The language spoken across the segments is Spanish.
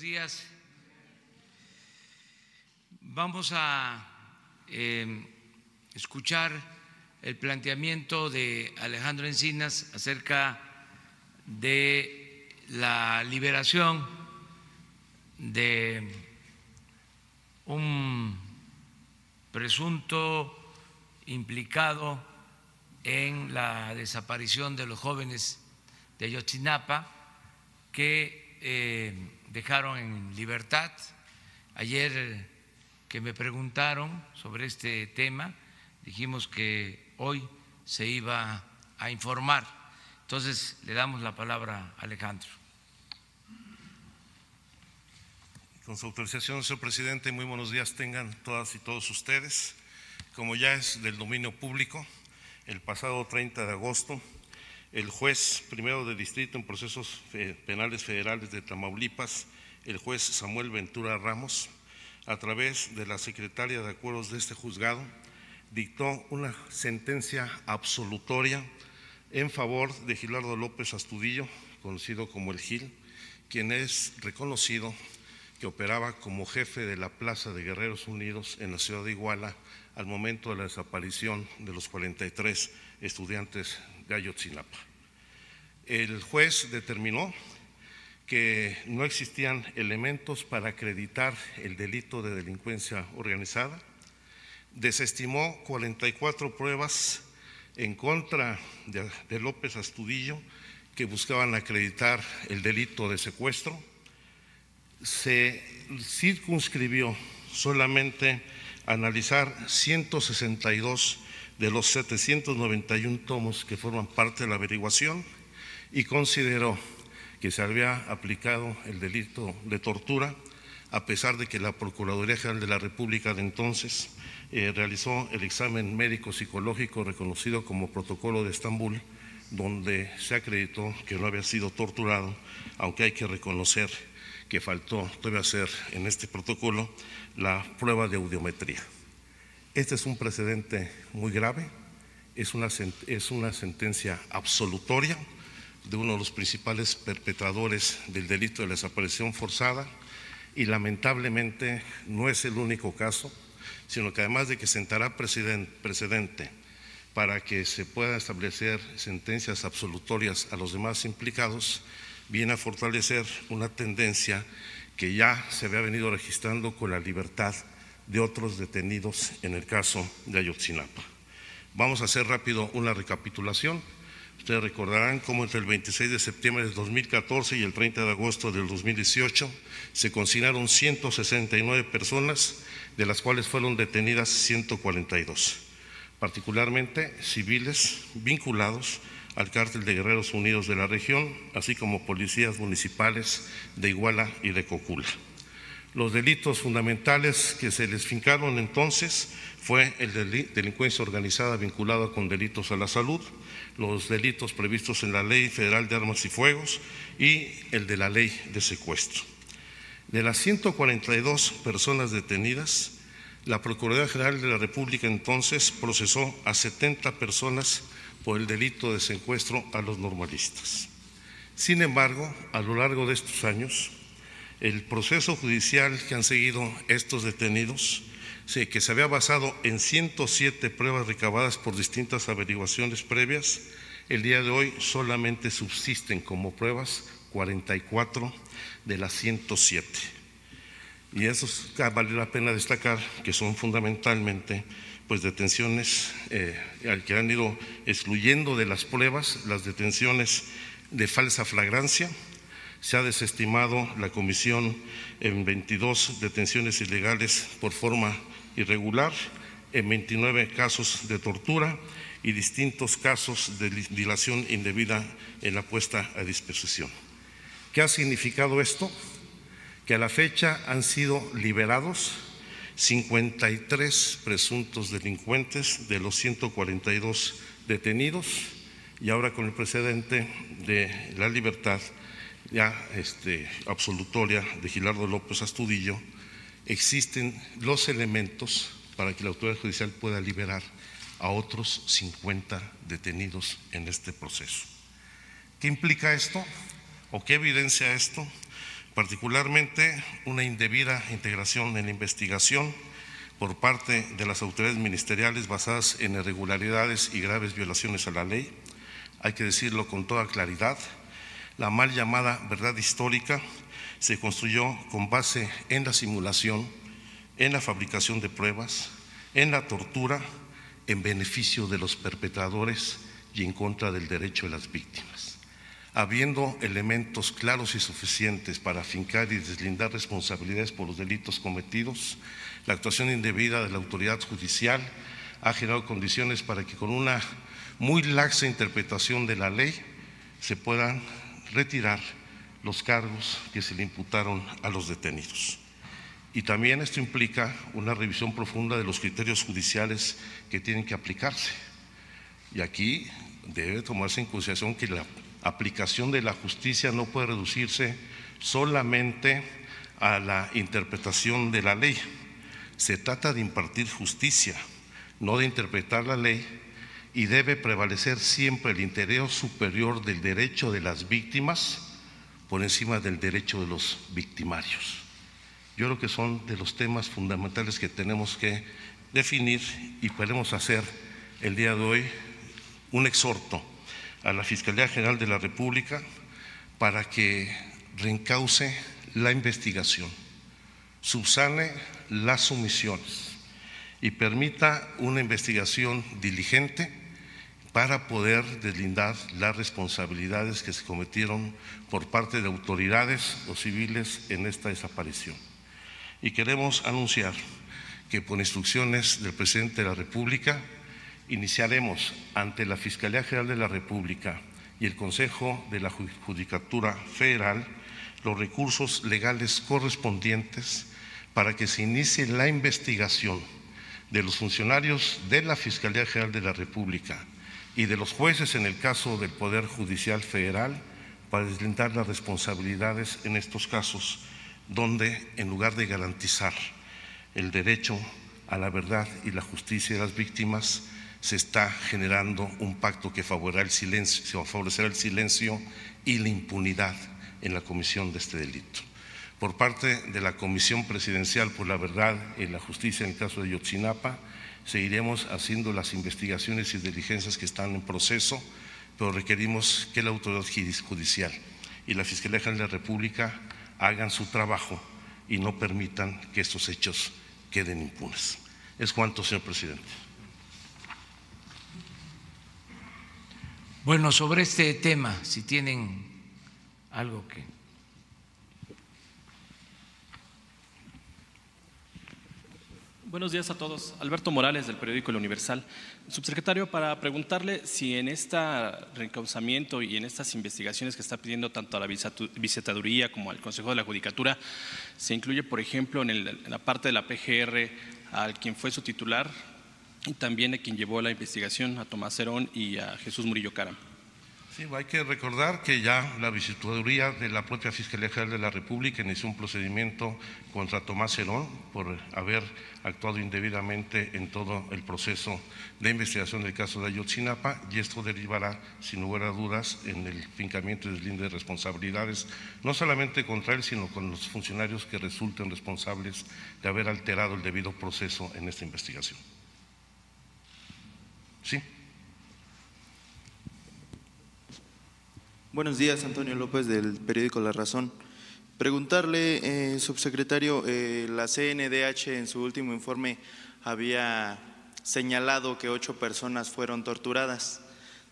días. Vamos a eh, escuchar el planteamiento de Alejandro Encinas acerca de la liberación de un presunto implicado en la desaparición de los jóvenes de Ayotzinapa que eh, dejaron en libertad. Ayer que me preguntaron sobre este tema, dijimos que hoy se iba a informar. Entonces le damos la palabra a Alejandro. Con su autorización, señor presidente, muy buenos días tengan todas y todos ustedes. Como ya es del dominio público, el pasado 30 de agosto, el juez primero de distrito en procesos penales federales de Tamaulipas, el juez Samuel Ventura Ramos, a través de la secretaria de acuerdos de este juzgado, dictó una sentencia absolutoria en favor de Gilardo López Astudillo, conocido como el Gil, quien es reconocido que operaba como jefe de la Plaza de Guerreros Unidos en la ciudad de Iguala al momento de la desaparición de los 43 estudiantes de Ayotzinapa. El juez determinó que no existían elementos para acreditar el delito de delincuencia organizada, desestimó 44 pruebas en contra de, López Astudillo que buscaban acreditar el delito de secuestro, se circunscribió solamente a analizar 162 de los 791 tomos que forman parte de la averiguación y consideró que se había aplicado el delito de tortura, a pesar de que la Procuraduría General de la República de entonces eh, realizó el examen médico psicológico reconocido como protocolo de Estambul, donde se acreditó que no había sido torturado, aunque hay que reconocer que faltó todavía hacer en este protocolo la prueba de audiometría. Este es un precedente muy grave, es una, es una sentencia absolutoria de uno de los principales perpetradores del delito de la desaparición forzada y lamentablemente no es el único caso, sino que además de que sentará precedente para que se puedan establecer sentencias absolutorias a los demás implicados, viene a fortalecer una tendencia que ya se había venido registrando con la libertad de otros detenidos en el caso de Ayotzinapa. Vamos a hacer rápido una recapitulación. Ustedes recordarán cómo entre el 26 de septiembre de 2014 y el 30 de agosto del 2018 se consignaron 169 personas, de las cuales fueron detenidas 142, particularmente civiles vinculados al cártel de Guerreros Unidos de la región, así como policías municipales de Iguala y de Cocula. Los delitos fundamentales que se les fincaron entonces fue el de delincuencia organizada vinculada con delitos a la salud, los delitos previstos en la Ley Federal de Armas y Fuegos y el de la Ley de Secuestro. De las 142 personas detenidas, la Procuraduría General de la República entonces procesó a 70 personas por el delito de secuestro a los normalistas. Sin embargo, a lo largo de estos años, el proceso judicial que han seguido estos detenidos, que se había basado en 107 pruebas recabadas por distintas averiguaciones previas, el día de hoy solamente subsisten como pruebas 44 de las 107. Y eso vale la pena destacar que son fundamentalmente pues detenciones eh, que han ido excluyendo de las pruebas las detenciones de falsa flagrancia. Se ha desestimado la comisión en 22 detenciones ilegales por forma irregular, en 29 casos de tortura y distintos casos de dilación indebida en la puesta a disposición. ¿Qué ha significado esto? Que a la fecha han sido liberados 53 presuntos delincuentes de los 142 detenidos y ahora con el precedente de la libertad ya este, absolutoria de Gilardo López Astudillo, existen los elementos para que la autoridad judicial pueda liberar a otros 50 detenidos en este proceso. ¿Qué implica esto o qué evidencia esto? particularmente una indebida integración en la investigación por parte de las autoridades ministeriales basadas en irregularidades y graves violaciones a la ley. Hay que decirlo con toda claridad, la mal llamada verdad histórica se construyó con base en la simulación, en la fabricación de pruebas, en la tortura, en beneficio de los perpetradores y en contra del derecho de las víctimas. Habiendo elementos claros y suficientes para afincar y deslindar responsabilidades por los delitos cometidos, la actuación indebida de la autoridad judicial ha generado condiciones para que con una muy laxa interpretación de la ley se puedan retirar los cargos que se le imputaron a los detenidos. Y también esto implica una revisión profunda de los criterios judiciales que tienen que aplicarse. Y aquí debe tomarse en consideración que la aplicación de la justicia no puede reducirse solamente a la interpretación de la ley. Se trata de impartir justicia, no de interpretar la ley, y debe prevalecer siempre el interés superior del derecho de las víctimas por encima del derecho de los victimarios. Yo creo que son de los temas fundamentales que tenemos que definir y podemos hacer el día de hoy un exhorto a la Fiscalía General de la República para que reencauce la investigación, subsane las omisiones y permita una investigación diligente para poder deslindar las responsabilidades que se cometieron por parte de autoridades o civiles en esta desaparición. Y queremos anunciar que por instrucciones del presidente de la República iniciaremos ante la Fiscalía General de la República y el Consejo de la Judicatura Federal los recursos legales correspondientes para que se inicie la investigación de los funcionarios de la Fiscalía General de la República y de los jueces en el caso del Poder Judicial Federal para deslindar las responsabilidades en estos casos, donde en lugar de garantizar el derecho a la verdad y la justicia de las víctimas, se está generando un pacto que favorecerá el silencio, el silencio y la impunidad en la comisión de este delito. Por parte de la Comisión Presidencial por la Verdad y la Justicia en el caso de Yotzinapa, Seguiremos haciendo las investigaciones y diligencias que están en proceso, pero requerimos que la autoridad judicial y la Fiscalía General de la República hagan su trabajo y no permitan que estos hechos queden impunes. Es cuanto, señor presidente. Bueno, sobre este tema, si tienen algo que Buenos días a todos. Alberto Morales, del periódico El Universal. Subsecretario, para preguntarle si en este reencauzamiento y en estas investigaciones que está pidiendo tanto a la visitaduría como al Consejo de la Judicatura, se incluye, por ejemplo, en, la parte de la PGR al quien fue su titular y también a quien llevó la investigación, a Tomás Herón y a Jesús Murillo Caram. Sí, hay que recordar que ya la visitaduría de la propia Fiscalía General de la República inició un procedimiento contra Tomás Herón por haber actuado indebidamente en todo el proceso de investigación del caso de Ayotzinapa y esto derivará, sin lugar a dudas, en el fincamiento y deslinde de responsabilidades, no solamente contra él, sino con los funcionarios que resulten responsables de haber alterado el debido proceso en esta investigación. ¿Sí? Buenos días, Antonio López del periódico La Razón. Preguntarle, eh, subsecretario, eh, la CNDH en su último informe había señalado que ocho personas fueron torturadas.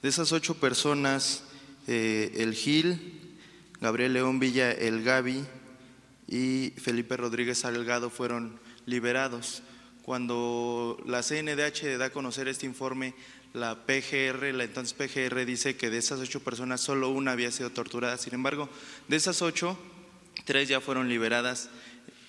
De esas ocho personas, eh, el Gil, Gabriel León Villa, el Gaby y Felipe Rodríguez Salgado fueron liberados. Cuando la CNDH da a conocer este informe, la PGR, la entonces PGR dice que de esas ocho personas solo una había sido torturada. Sin embargo, de esas ocho, tres ya fueron liberadas.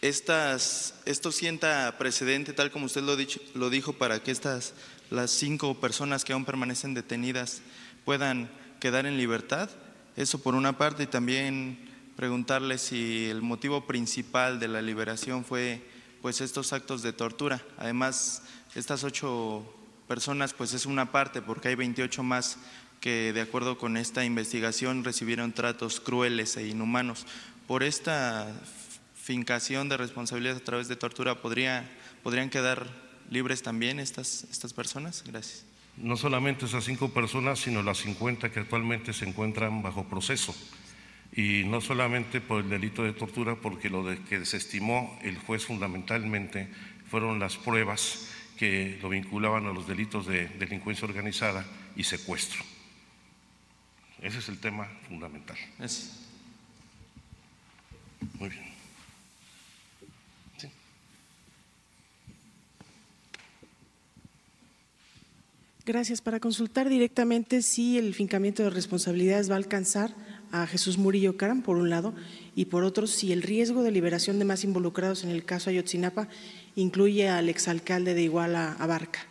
Estas, esto sienta precedente, tal como usted lo, dicho, lo dijo, para que estas, las cinco personas que aún permanecen detenidas puedan quedar en libertad. Eso por una parte y también preguntarle si el motivo principal de la liberación fue pues estos actos de tortura. Además, estas ocho personas, pues es una parte, porque hay 28 más que de acuerdo con esta investigación recibieron tratos crueles e inhumanos. por esta fincación de responsabilidad a través de tortura, ¿podría, ¿podrían quedar libres también estas, estas personas? Gracias. No solamente esas cinco personas, sino las 50 que actualmente se encuentran bajo proceso. Y no solamente por el delito de tortura, porque lo de que desestimó el juez fundamentalmente fueron las pruebas que lo vinculaban a los delitos de delincuencia organizada y secuestro. Ese es el tema fundamental. Gracias. Muy bien. Gracias. Para consultar directamente si el fincamiento de responsabilidades va a alcanzar a Jesús Murillo Caram, por un lado, y por otro, si el riesgo de liberación de más involucrados en el caso Ayotzinapa incluye al exalcalde de Iguala Abarca.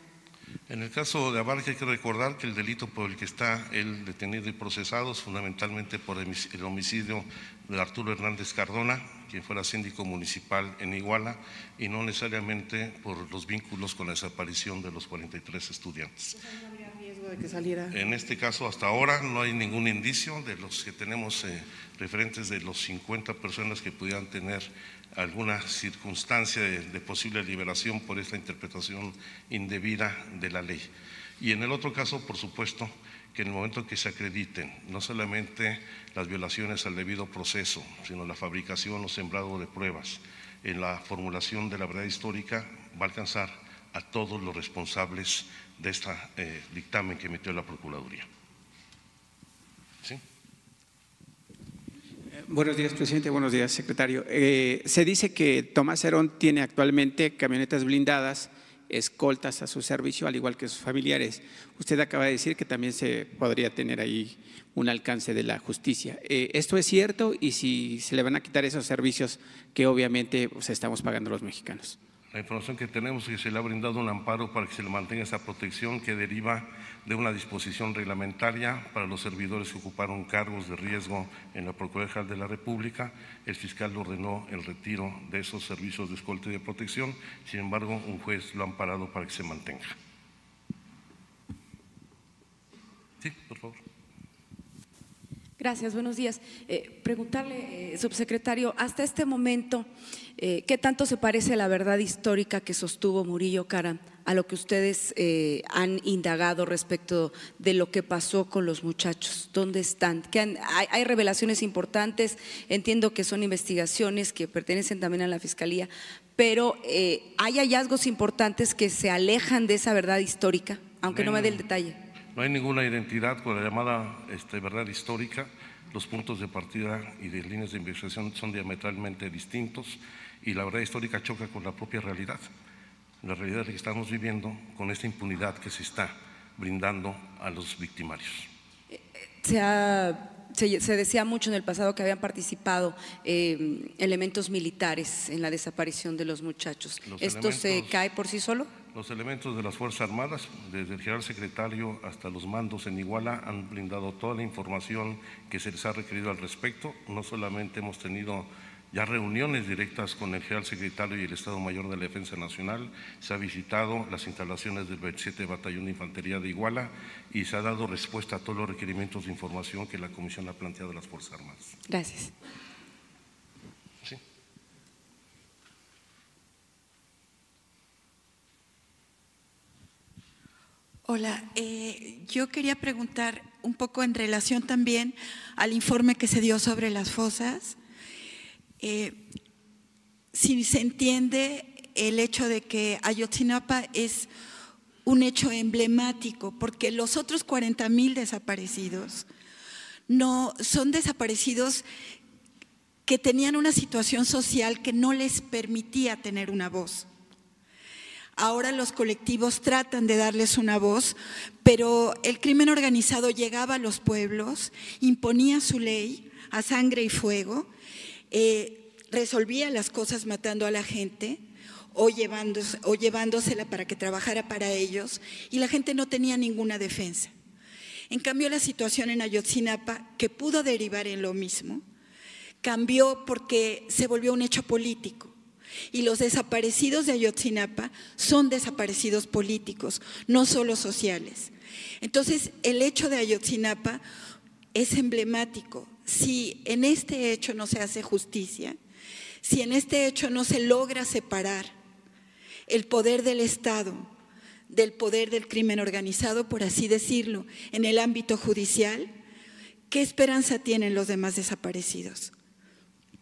En el caso de Abarca hay que recordar que el delito por el que está él detenido y procesado es fundamentalmente por el homicidio de Arturo Hernández Cardona, quien fuera síndico municipal en Iguala, y no necesariamente por los vínculos con la desaparición de los 43 estudiantes. De que saliera. En este caso, hasta ahora no hay ningún indicio de los que tenemos eh, referentes de los 50 personas que pudieran tener alguna circunstancia de, posible liberación por esta interpretación indebida de la ley. Y en el otro caso, por supuesto, que en el momento que se acrediten no solamente las violaciones al debido proceso, sino la fabricación o sembrado de pruebas en la formulación de la verdad histórica, va a alcanzar a todos los responsables de este dictamen que emitió la Procuraduría. Buenos días, presidente. Buenos días, secretario. Eh, se dice que Tomás Herón tiene actualmente camionetas blindadas, escoltas a su servicio, al igual que sus familiares. Usted acaba de decir que también se podría tener ahí un alcance de la justicia. Eh, ¿Esto es cierto? Y si se le van a quitar esos servicios que obviamente pues, estamos pagando los mexicanos. La información que tenemos es que se le ha brindado un amparo para que se le mantenga esa protección que deriva de una disposición reglamentaria para los servidores que ocuparon cargos de riesgo en la Procuraduría de la República. El fiscal ordenó el retiro de esos servicios de escolta y de protección, sin embargo, un juez lo ha amparado para que se mantenga. Sí, por favor. Gracias, buenos días. Eh, preguntarle, eh, subsecretario, hasta este momento, eh, ¿qué tanto se parece la verdad histórica que sostuvo Murillo Cara a lo que ustedes han indagado respecto de lo que pasó con los muchachos? ¿Dónde están? hay, hay, revelaciones importantes, entiendo que son investigaciones que pertenecen también a la Fiscalía, pero ¿hay hallazgos importantes que se alejan de esa verdad histórica, aunque no me dé el detalle? No hay ninguna identidad con la llamada este, verdad histórica. Los puntos de partida y de líneas de investigación son diametralmente distintos y la verdad histórica choca con la propia realidad. La realidad que estamos viviendo con esta impunidad que se está brindando a los victimarios. Se se, decía mucho en el pasado que habían participado eh, elementos militares en la desaparición de los muchachos. ¿Esto se cae por sí solo? Los elementos de las Fuerzas Armadas, desde el general secretario hasta los mandos en Iguala, han brindado toda la información que se les ha requerido al respecto. No solamente hemos tenido ya reuniones directas con el general secretario y el Estado Mayor de la Defensa Nacional, se ha visitado las instalaciones del 27 Batallón de Infantería de Iguala y se ha dado respuesta a todos los requerimientos de información que la Comisión ha planteado a las Fuerzas Armadas. Gracias. Hola, eh, yo quería preguntar un poco en relación también al informe que se dio sobre las fosas. Eh, si se entiende el hecho de que Ayotzinapa es un hecho emblemático, porque los otros 40 mil desaparecidos no son desaparecidos que tenían una situación social que no les permitía tener una voz. Ahora los colectivos tratan de darles una voz, pero el crimen organizado llegaba a los pueblos, imponía su ley a sangre y fuego, eh, resolvía las cosas matando a la gente llevándose, o llevándosela para que trabajara para ellos y la gente no tenía ninguna defensa. En cambio, la situación en Ayotzinapa, que pudo derivar en lo mismo, cambió porque se volvió un hecho político. Y los desaparecidos de Ayotzinapa son desaparecidos políticos, no solo sociales. Entonces, el hecho de Ayotzinapa es emblemático. Si en este hecho no se hace justicia, si en este hecho no se logra separar el poder del Estado del poder del crimen organizado, por así decirlo, en el ámbito judicial, ¿qué esperanza tienen los demás desaparecidos?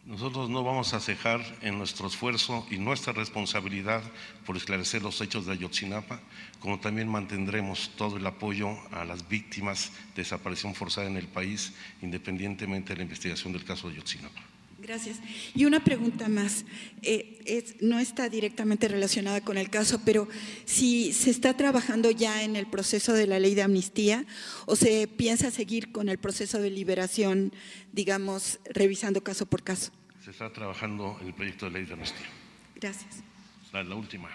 Nosotros no vamos a cejar en nuestro esfuerzo y nuestra responsabilidad por esclarecer los hechos de Ayotzinapa, como también mantendremos todo el apoyo a las víctimas de desaparición forzada en el país, independientemente de la investigación del caso de Ayotzinapa. Gracias. Y una pregunta más. Eh, no está directamente relacionada con el caso, pero si se está trabajando ya en el proceso de la ley de amnistía o se piensa seguir con el proceso de liberación, digamos, revisando caso por caso. Se está trabajando en el proyecto de ley de amnistía. Gracias. La, la última.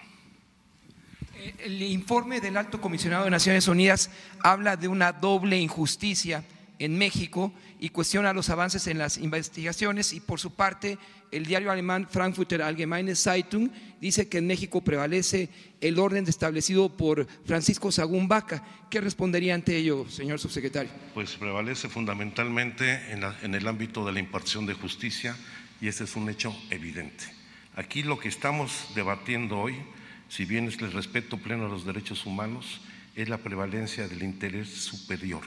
Eh, el informe del Alto Comisionado de Naciones Unidas habla de una doble injusticia en México y cuestiona los avances en las investigaciones y por su parte el diario alemán Frankfurter Allgemeine Zeitung dice que en México prevalece el orden establecido por Francisco Sagún Vaca. ¿Qué respondería ante ello, señor subsecretario? Pues prevalece fundamentalmente en, el ámbito de la impartición de justicia y ese es un hecho evidente. Aquí lo que estamos debatiendo hoy, si bien es el respeto pleno a los derechos humanos, es la prevalencia del interés superior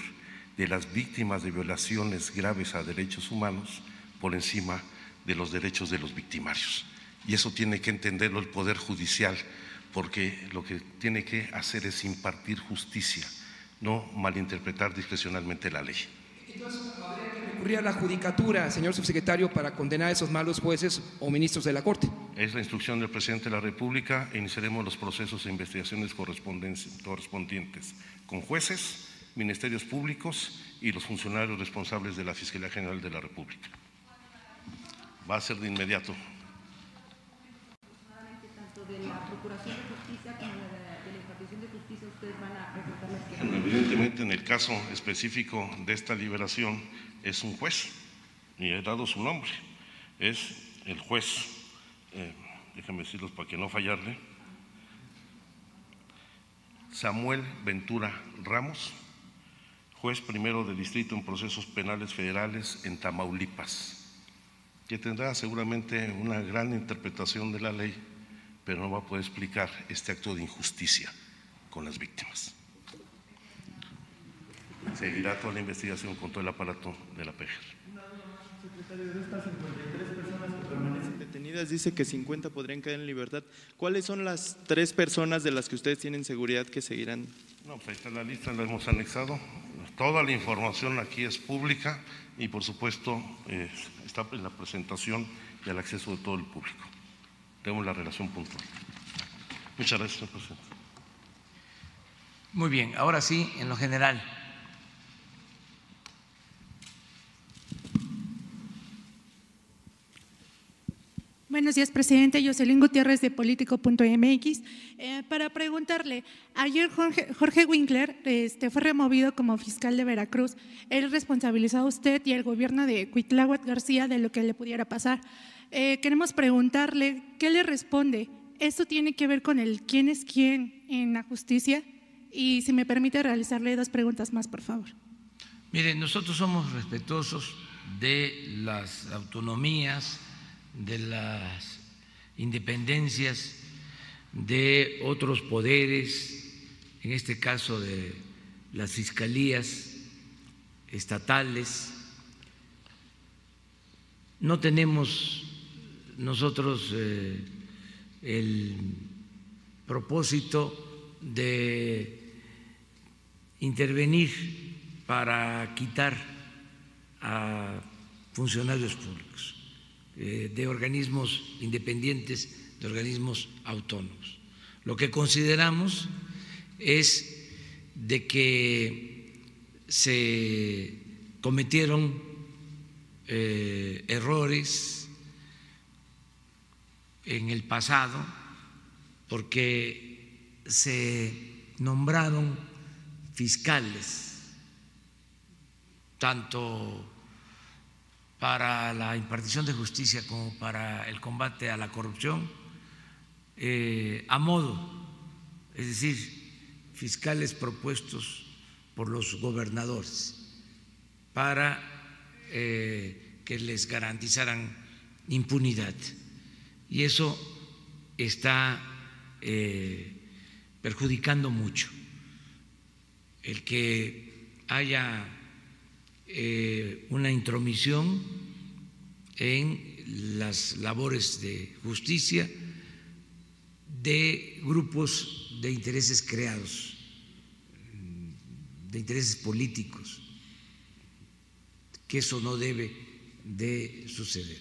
de las víctimas de violaciones graves a derechos humanos por encima de los derechos de los victimarios. Y eso tiene que entenderlo el Poder Judicial, porque lo que tiene que hacer es impartir justicia, no malinterpretar discrecionalmente la ley. Entonces, ¿habría que recurrir a la judicatura, señor subsecretario, para condenar a esos malos jueces o ministros de la Corte? Es la instrucción del presidente de la República e iniciaremos los procesos de investigaciones correspondientes con jueces, ministerios públicos y los funcionarios responsables de la Fiscalía General de la República. Va a ser de inmediato. Evidentemente, en el caso específico de esta liberación, es un juez, y he dado su nombre. Es el juez, eh, déjenme decirlos para que no fallarle, Samuel Ventura Ramos juez primero de distrito en procesos penales federales en Tamaulipas, que tendrá seguramente una gran interpretación de la ley, pero no va a poder explicar este acto de injusticia con las víctimas. Seguirá toda la investigación con todo el aparato de la PGR. Secretario, de estas 53 personas que permanecen detenidas, dice que 50 podrían caer en libertad. ¿Cuáles son las tres personas de las que ustedes tienen seguridad que seguirán? No, pues ahí está la lista, la hemos anexado. Toda la información aquí es pública y por supuesto eh, está en la presentación y al acceso de todo el público. Tenemos la relación puntual. Muchas gracias, señor presidente. Muy bien, ahora sí, en lo general. Buenos días, presidente. Jocelyn Gutiérrez de Político.mx. Eh, para preguntarle, ayer Jorge, Winkler este, fue removido como fiscal de Veracruz. Él responsabilizó a usted y al gobierno de Cuitláhuac García de lo que le pudiera pasar. Eh, queremos preguntarle, ¿qué le responde? ¿Esto tiene que ver con el quién es quién en la justicia? Y si me permite realizarle dos preguntas más, por favor. Mire, nosotros somos respetuosos de las autonomías de las independencias de otros poderes, en este caso de las fiscalías estatales. No tenemos nosotros eh, el propósito de intervenir para quitar a funcionarios públicos. Eh, de organismos independientes, de organismos autónomos. Lo que consideramos es de que se cometieron eh, errores en el pasado porque se nombraron fiscales tanto para la impartición de justicia como para el combate a la corrupción eh, a modo, es decir, fiscales propuestos por los gobernadores para eh, que les garantizaran impunidad. Y eso está eh, perjudicando mucho. El que haya eh, una intromisión en las labores de justicia de grupos de intereses creados, de intereses políticos, que eso no debe de suceder.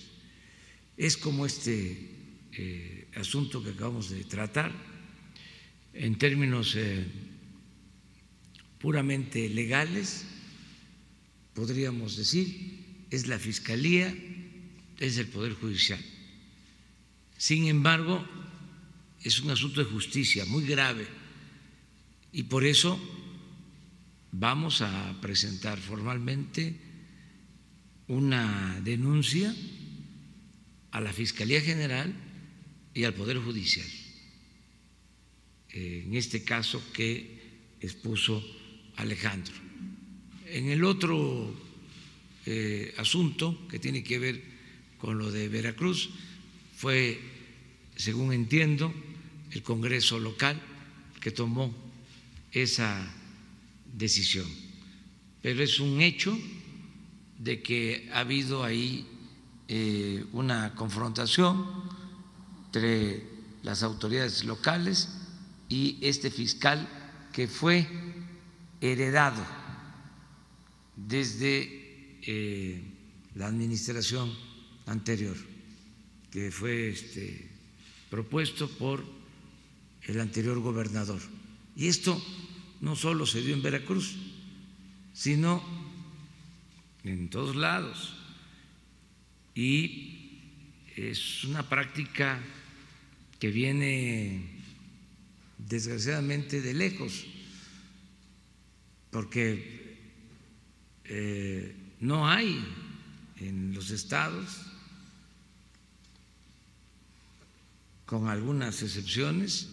Es como este eh, asunto que acabamos de tratar, en términos eh, puramente legales, podríamos decir, es la Fiscalía, es el Poder Judicial. Sin embargo, es un asunto de justicia muy grave y por eso vamos a presentar formalmente una denuncia a la Fiscalía General y al Poder Judicial, en este caso que expuso Alejandro. En el otro eh, asunto que tiene que ver con lo de Veracruz, fue, según entiendo, el Congreso local que tomó esa decisión. Pero es un hecho de que ha habido ahí eh, una confrontación entre las autoridades locales y este fiscal que fue heredado desde eh, la administración anterior, que fue este, propuesto por el anterior gobernador. Y esto no solo se dio en Veracruz, sino en todos lados. Y es una práctica que viene desgraciadamente de lejos, porque eh, no hay en los estados, con algunas excepciones,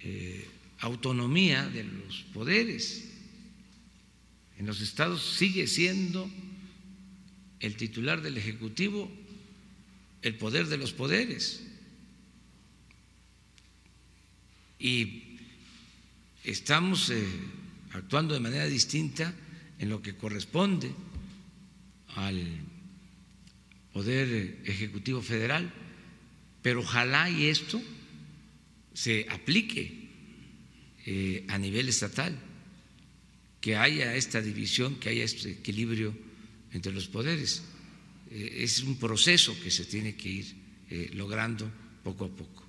eh, autonomía de los poderes. En los estados sigue siendo el titular del Ejecutivo el poder de los poderes. Y estamos eh, actuando de manera distinta en lo que corresponde al Poder Ejecutivo Federal, pero ojalá y esto se aplique eh, a nivel estatal, que haya esta división, que haya este equilibrio entre los poderes. Eh, es un proceso que se tiene que ir eh, logrando poco a poco.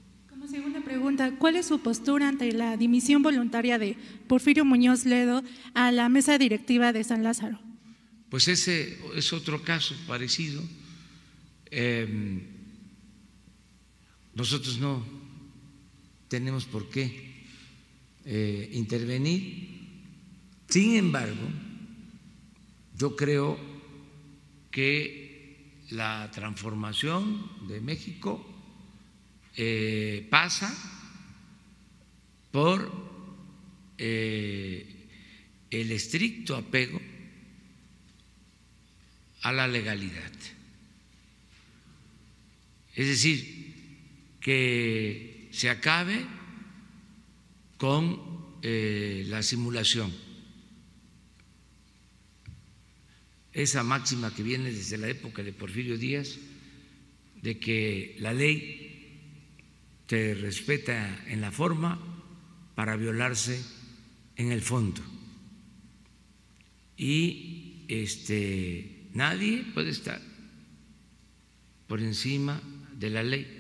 Pregunta, ¿cuál es su postura ante la dimisión voluntaria de Porfirio Muñoz Ledo a la mesa directiva de San Lázaro? Pues ese es otro caso parecido. Em, nosotros no tenemos por qué eh, intervenir. Sin embargo, yo creo que la transformación de México eh, pasa por eh, el estricto apego a la legalidad. Es decir, que se acabe con eh, la simulación. Esa máxima que viene desde la época de Porfirio Díaz, de que la ley te respeta en la forma para violarse en el fondo. Y este, nadie puede estar por encima de la ley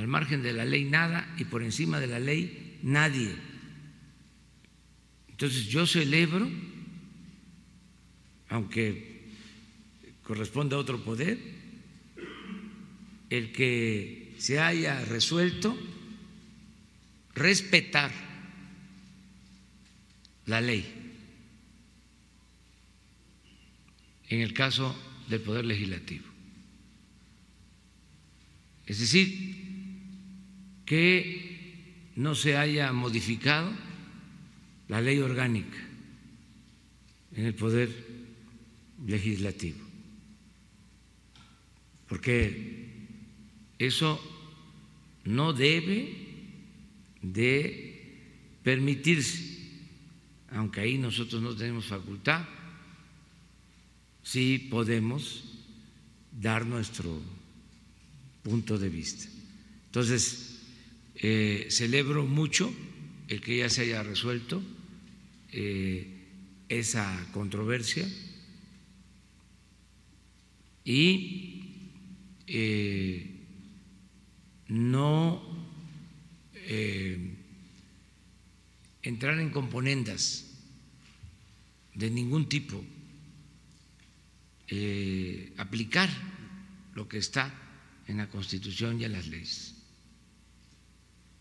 al margen de la ley nada y por encima de la ley nadie. Entonces yo celebro, aunque corresponde a otro poder, el que se haya resuelto respetar la ley en el caso del Poder Legislativo. Es decir, que no se haya modificado la ley orgánica en el Poder legislativo, porque eso no debe de permitirse, aunque ahí nosotros no tenemos facultad, sí podemos dar nuestro punto de vista. Entonces, eh, celebro mucho el que ya se haya resuelto eh, esa controversia y eh, no entrar en componendas de ningún tipo, aplicar lo que está en la Constitución y en las leyes.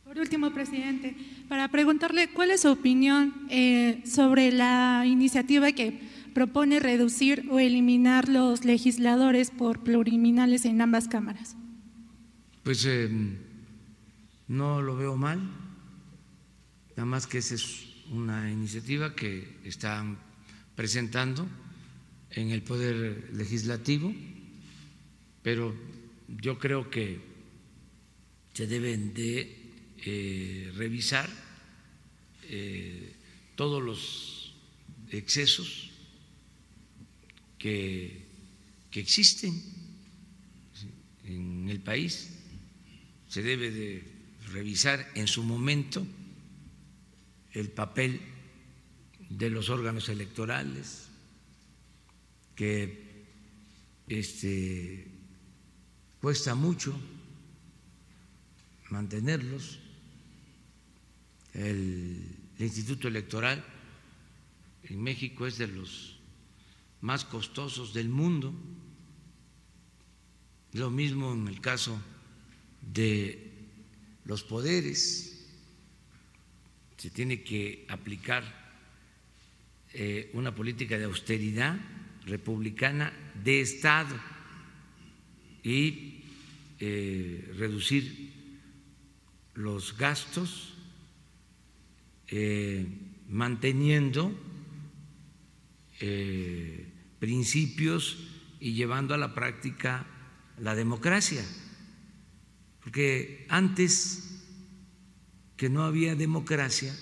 Por último, presidente, para preguntarle cuál es su opinión eh, sobre la iniciativa que propone reducir o eliminar los legisladores por pluriminales en ambas cámaras. Pues eh, no lo veo mal, nada más que esa es una iniciativa que están presentando en el Poder Legislativo, pero yo creo que se deben de eh, revisar eh, todos los excesos que, que existen en el país. Se debe de revisar en su momento el papel de los órganos electorales que este, cuesta mucho mantenerlos el, Instituto Electoral en México es de los más costosos del mundo. Lo mismo en el caso de los poderes. Se tiene que aplicar eh, una política de austeridad republicana de Estado y eh, reducir los gastos eh, manteniendo principios y llevando a la práctica la democracia. Porque antes que no había democracia,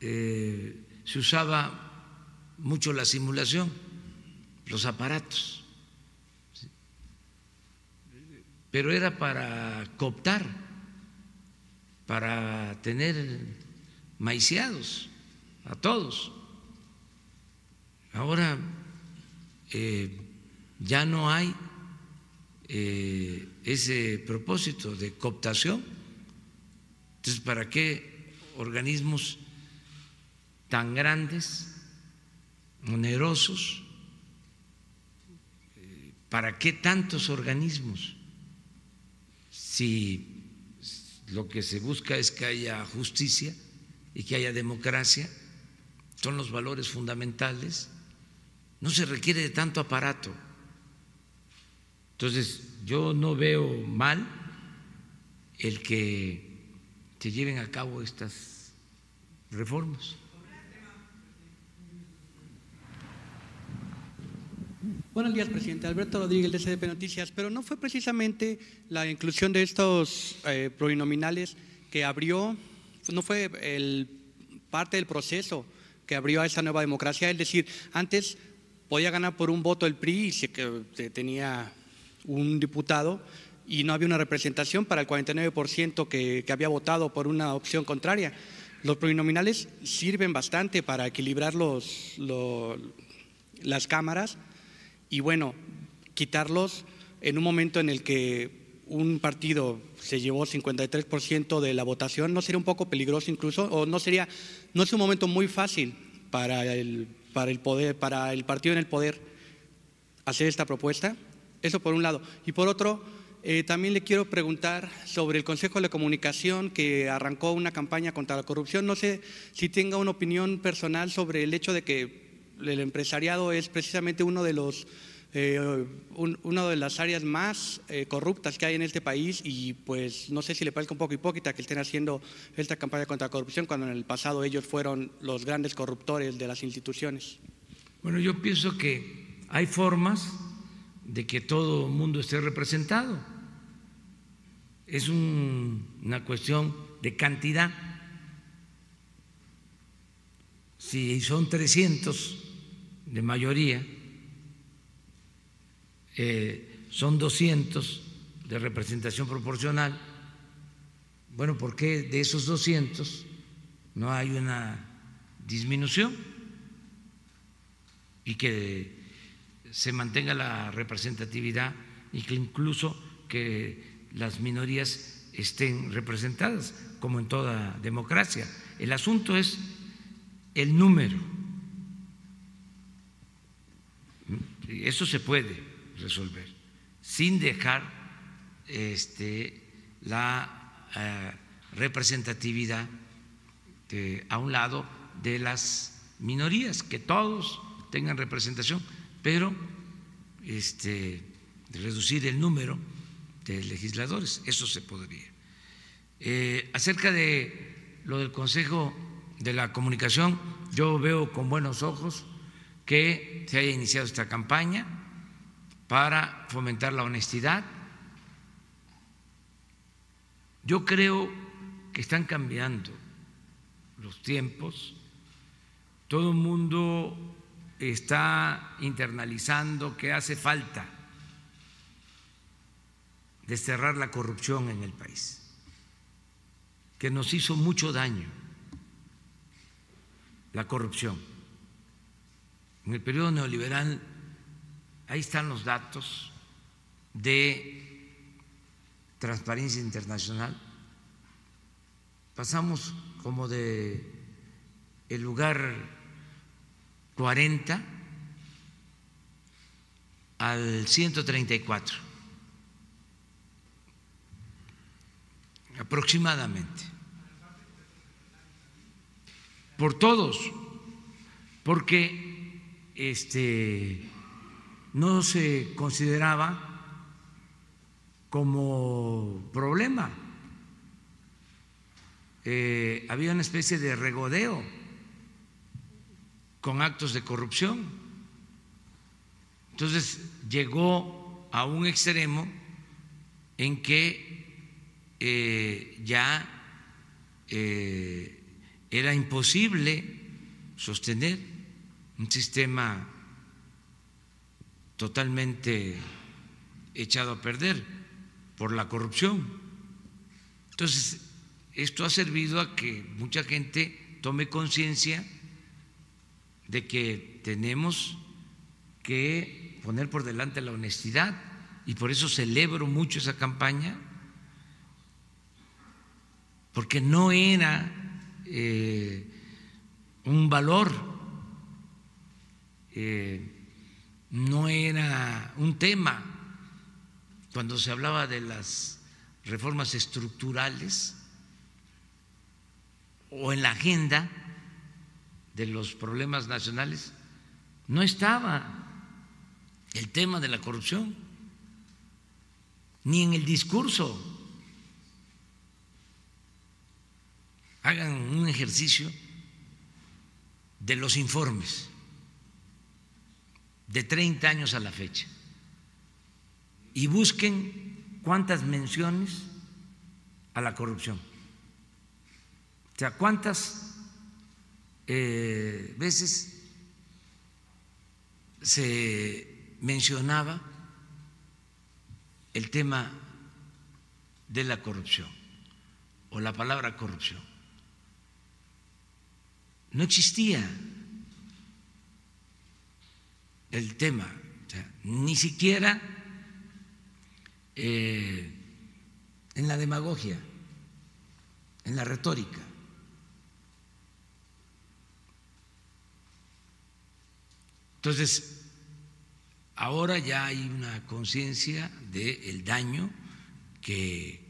eh, se usaba mucho la simulación, los aparatos, pero era para cooptar para tener maiciados a todos. Ahora eh, ya no hay eh, ese propósito de cooptación. Entonces, ¿para qué organismos tan grandes, onerosos? ¿Para qué tantos organismos? Si lo que se busca es que haya justicia y que haya democracia, son los valores fundamentales, no se requiere de tanto aparato. Entonces, yo no veo mal el que se lleven a cabo estas reformas. Buenos días, presidente. Alberto Rodríguez, de CDP Noticias. Pero no fue precisamente la inclusión de estos eh, plurinominales que abrió, no fue el, parte del proceso que abrió a esa nueva democracia. Es decir, antes podía ganar por un voto el PRI y se, que tenía un diputado y no había una representación para el 49% que, había votado por una opción contraria. Los plurinominales sirven bastante para equilibrar los, las cámaras y bueno, quitarlos en un momento en el que un partido se llevó 53% de la votación, ¿no sería un poco peligroso incluso? ¿O no sería, no es un momento muy fácil para el, para el poder, para el partido en el poder hacer esta propuesta? Eso por un lado. Y por otro, eh, también le quiero preguntar sobre el Consejo de Comunicación que arrancó una campaña contra la corrupción. No sé si tenga una opinión personal sobre el hecho de que el empresariado es precisamente uno de los eh, una de las áreas más eh, corruptas que hay en este país y pues no sé si le parece un poco hipócrita que estén haciendo esta campaña contra la corrupción cuando en el pasado ellos fueron los grandes corruptores de las instituciones. Bueno, yo pienso que hay formas de que todo el mundo esté representado. Es una cuestión de cantidad. Si son 300 de mayoría, eh, son 200 de representación proporcional, bueno, ¿por qué de esos 200 no hay una disminución? Y que se mantenga la representatividad y que incluso que las minorías estén representadas, como en toda democracia. El asunto es el número. Eso se puede resolver sin dejar este, la eh, representatividad a un lado de las minorías, que todos tengan representación, pero este, reducir el número de legisladores, eso se podría. Eh, acerca de lo del Consejo de la Comunicación, yo veo con buenos ojos que se haya iniciado esta campaña para fomentar la honestidad. Yo creo que están cambiando los tiempos, todo el mundo está internalizando que hace falta desterrar la corrupción en el país, que nos hizo mucho daño la corrupción. En el periodo neoliberal, ahí están los datos de Transparencia Internacional, pasamos como de el lugar 40 al 134, aproximadamente, por todos, porque este no se consideraba como problema. Eh, había una especie de regodeo con actos de corrupción. Entonces llegó a un extremo en que eh, ya eh, era imposible sostener un sistema totalmente echado a perder por la corrupción. Entonces, esto ha servido a que mucha gente tome conciencia de que tenemos que poner por delante la honestidad y por eso celebro mucho esa campaña, porque no era eh, un valor, eh, no era un tema. Cuando se hablaba de las reformas estructurales o en la agenda de los problemas nacionales, no estaba el tema de la corrupción, ni en el discurso. Hagan un ejercicio de los informes de 30 años a la fecha y busquen cuántas menciones a la corrupción. O sea, cuántas eh, veces se mencionaba el tema de la corrupción o la palabra corrupción. No existía el tema, ni siquiera eh, en la demagogia, en la retórica. Entonces, ahora ya hay una conciencia del daño que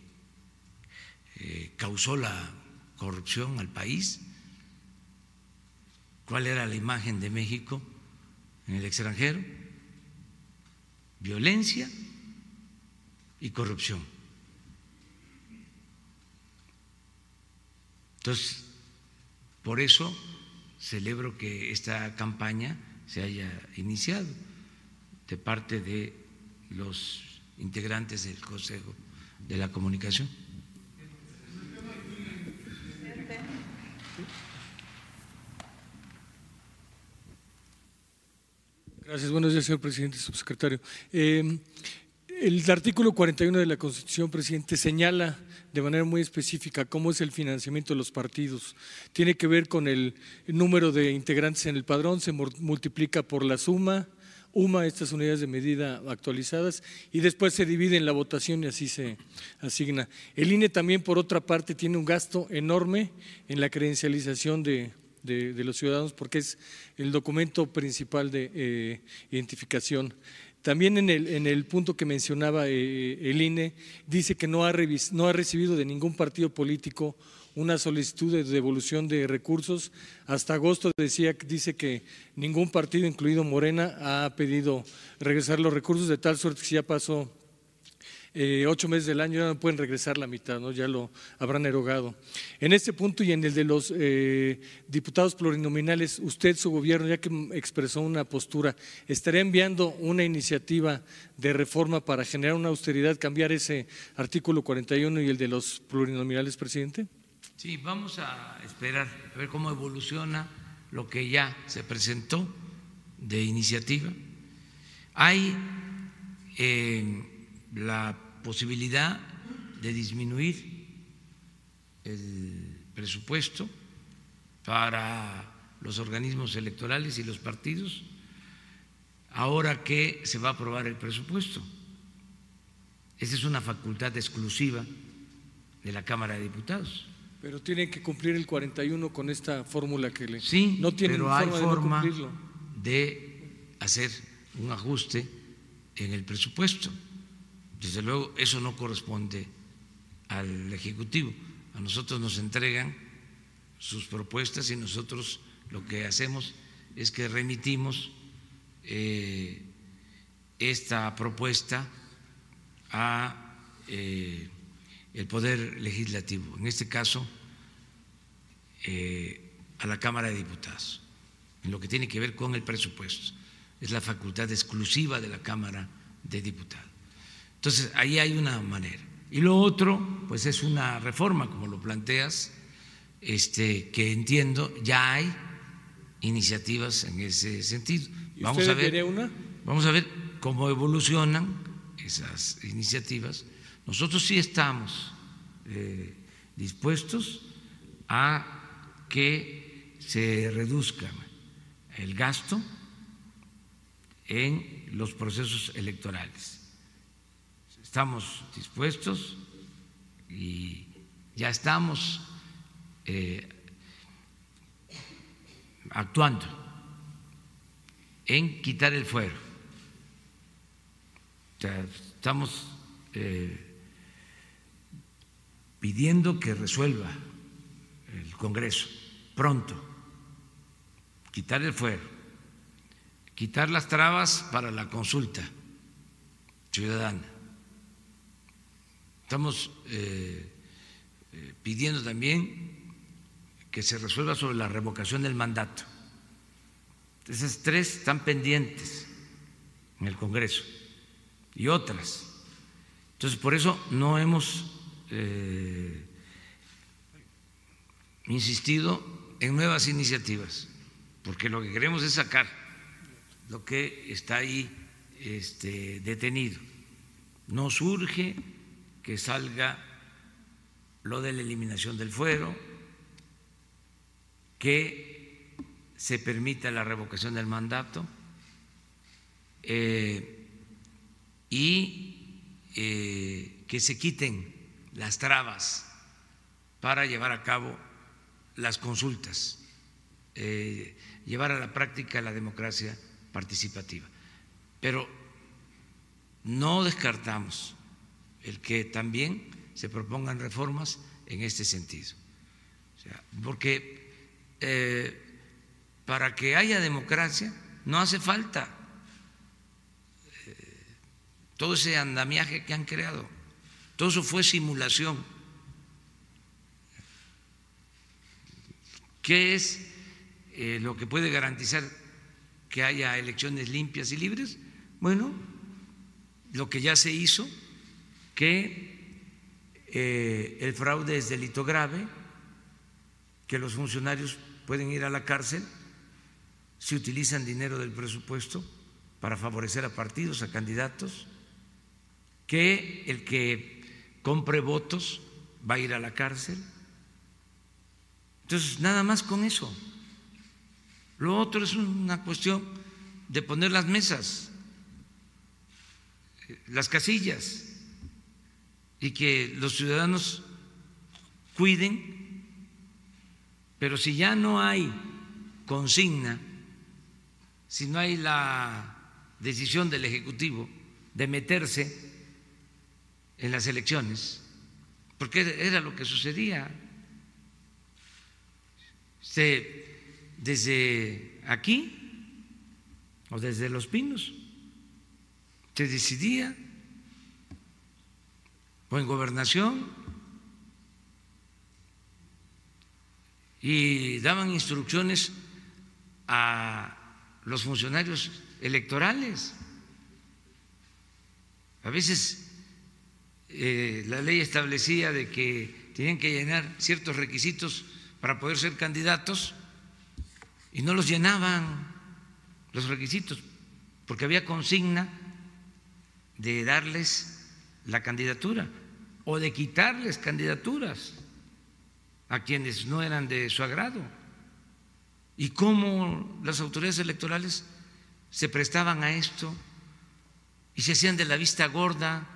eh, causó la corrupción al país, cuál era la imagen de México en el extranjero, violencia y corrupción. Entonces, por eso celebro que esta campaña se haya iniciado de parte de los integrantes del Consejo de la Comunicación. Gracias. Buenos días, señor presidente, subsecretario. Eh, el artículo 41 de la Constitución, presidente, señala de manera muy específica cómo es el financiamiento de los partidos. Tiene que ver con el número de integrantes en el padrón, se multiplica por la suma, UMA, estas unidades de medida actualizadas, y después se divide en la votación y así se asigna. El INE también, por otra parte, tiene un gasto enorme en la credencialización de, de, los ciudadanos porque es el documento principal de eh, identificación. También en el, en el, punto que mencionaba eh, el INE, dice que no ha, no ha recibido de ningún partido político una solicitud de devolución de recursos. Hasta agosto decía, dice que ningún partido, incluido Morena, ha pedido regresar los recursos, de tal suerte que ya pasó eh, ocho meses del año ya no pueden regresar la mitad, ¿no? ya lo habrán erogado. En este punto y en el de los eh, diputados plurinominales, usted, su gobierno, ya que expresó una postura, ¿estaría enviando una iniciativa de reforma para generar una austeridad, cambiar ese artículo 41 y el de los plurinominales, presidente? Sí, vamos a esperar a ver cómo evoluciona lo que ya se presentó de iniciativa. Hay eh, la posibilidad de disminuir el presupuesto para los organismos electorales y los partidos ahora que se va a aprobar el presupuesto. Esa es una facultad exclusiva de la Cámara de Diputados. Pero tienen que cumplir el 41 con esta fórmula que le. Sí, no tienen pero hay forma de hacer un ajuste en el presupuesto. Desde luego, eso no corresponde al Ejecutivo. A nosotros nos entregan sus propuestas y nosotros lo que hacemos es que remitimos eh, esta propuesta a eh, el Poder Legislativo, en este caso eh, a la Cámara de Diputados, en lo que tiene que ver con el presupuesto. Es la facultad exclusiva de la Cámara de Diputados. Entonces, ahí hay una manera. Y lo otro, pues es una reforma, como lo planteas, este, que entiendo ya hay iniciativas en ese sentido. Vamos a ver, una? vamos a ver cómo evolucionan esas iniciativas. Nosotros sí estamos eh, dispuestos a que se reduzca el gasto en los procesos electorales estamos dispuestos y ya estamos eh, actuando en quitar el fuero. estamos eh, pidiendo que resuelva el Congreso pronto, quitar el fuero, quitar las trabas para la consulta ciudadana Estamos eh, eh, pidiendo también que se resuelva sobre la revocación del mandato. Esas tres están pendientes en el Congreso y otras. Entonces, por eso no hemos eh, insistido en nuevas iniciativas, porque lo que queremos es sacar lo que está ahí este, detenido. No surge que salga lo de la eliminación del fuero, que se permita la revocación del mandato eh, y eh, que se quiten las trabas para llevar a cabo las consultas, eh, llevar a la práctica la democracia participativa. Pero no descartamos el que también se propongan reformas en este sentido. porque eh, para que haya democracia no hace falta eh, todo ese andamiaje que han creado. Todo eso fue simulación. ¿Qué es eh, lo que puede garantizar que haya elecciones limpias y libres. Bueno, lo que ya se hizo, que eh, el fraude es delito grave, que los funcionarios pueden ir a la cárcel si utilizan dinero del presupuesto para favorecer a partidos, a candidatos, que el que compre votos va a ir a la cárcel. Entonces, nada más con eso. Lo otro es una cuestión de poner las mesas, las casillas, y que los ciudadanos cuiden, pero si ya no hay consigna, si no hay la decisión del Ejecutivo de meterse en las elecciones, porque era lo que sucedía. desde aquí o desde Los Pinos se decidía, o en gobernación, y daban instrucciones a los funcionarios electorales. A veces eh, la ley establecía de que tenían que llenar ciertos requisitos para poder ser candidatos y no los llenaban los requisitos porque había consigna de darles la candidatura o de quitarles candidaturas a quienes no eran de su agrado. Y cómo las autoridades electorales se prestaban a esto y se hacían de la vista gorda.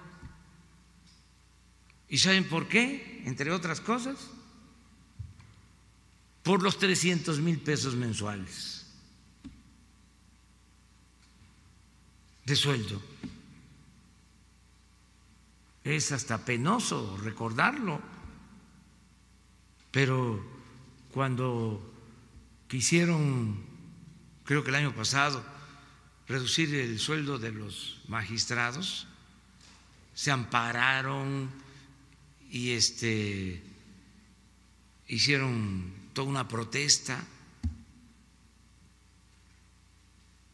¿Y saben por qué? Entre otras cosas, por los 300 mil pesos mensuales de sueldo. Es hasta penoso recordarlo, pero cuando quisieron, creo que el año pasado, reducir el sueldo de los magistrados, se ampararon y este hicieron toda una protesta,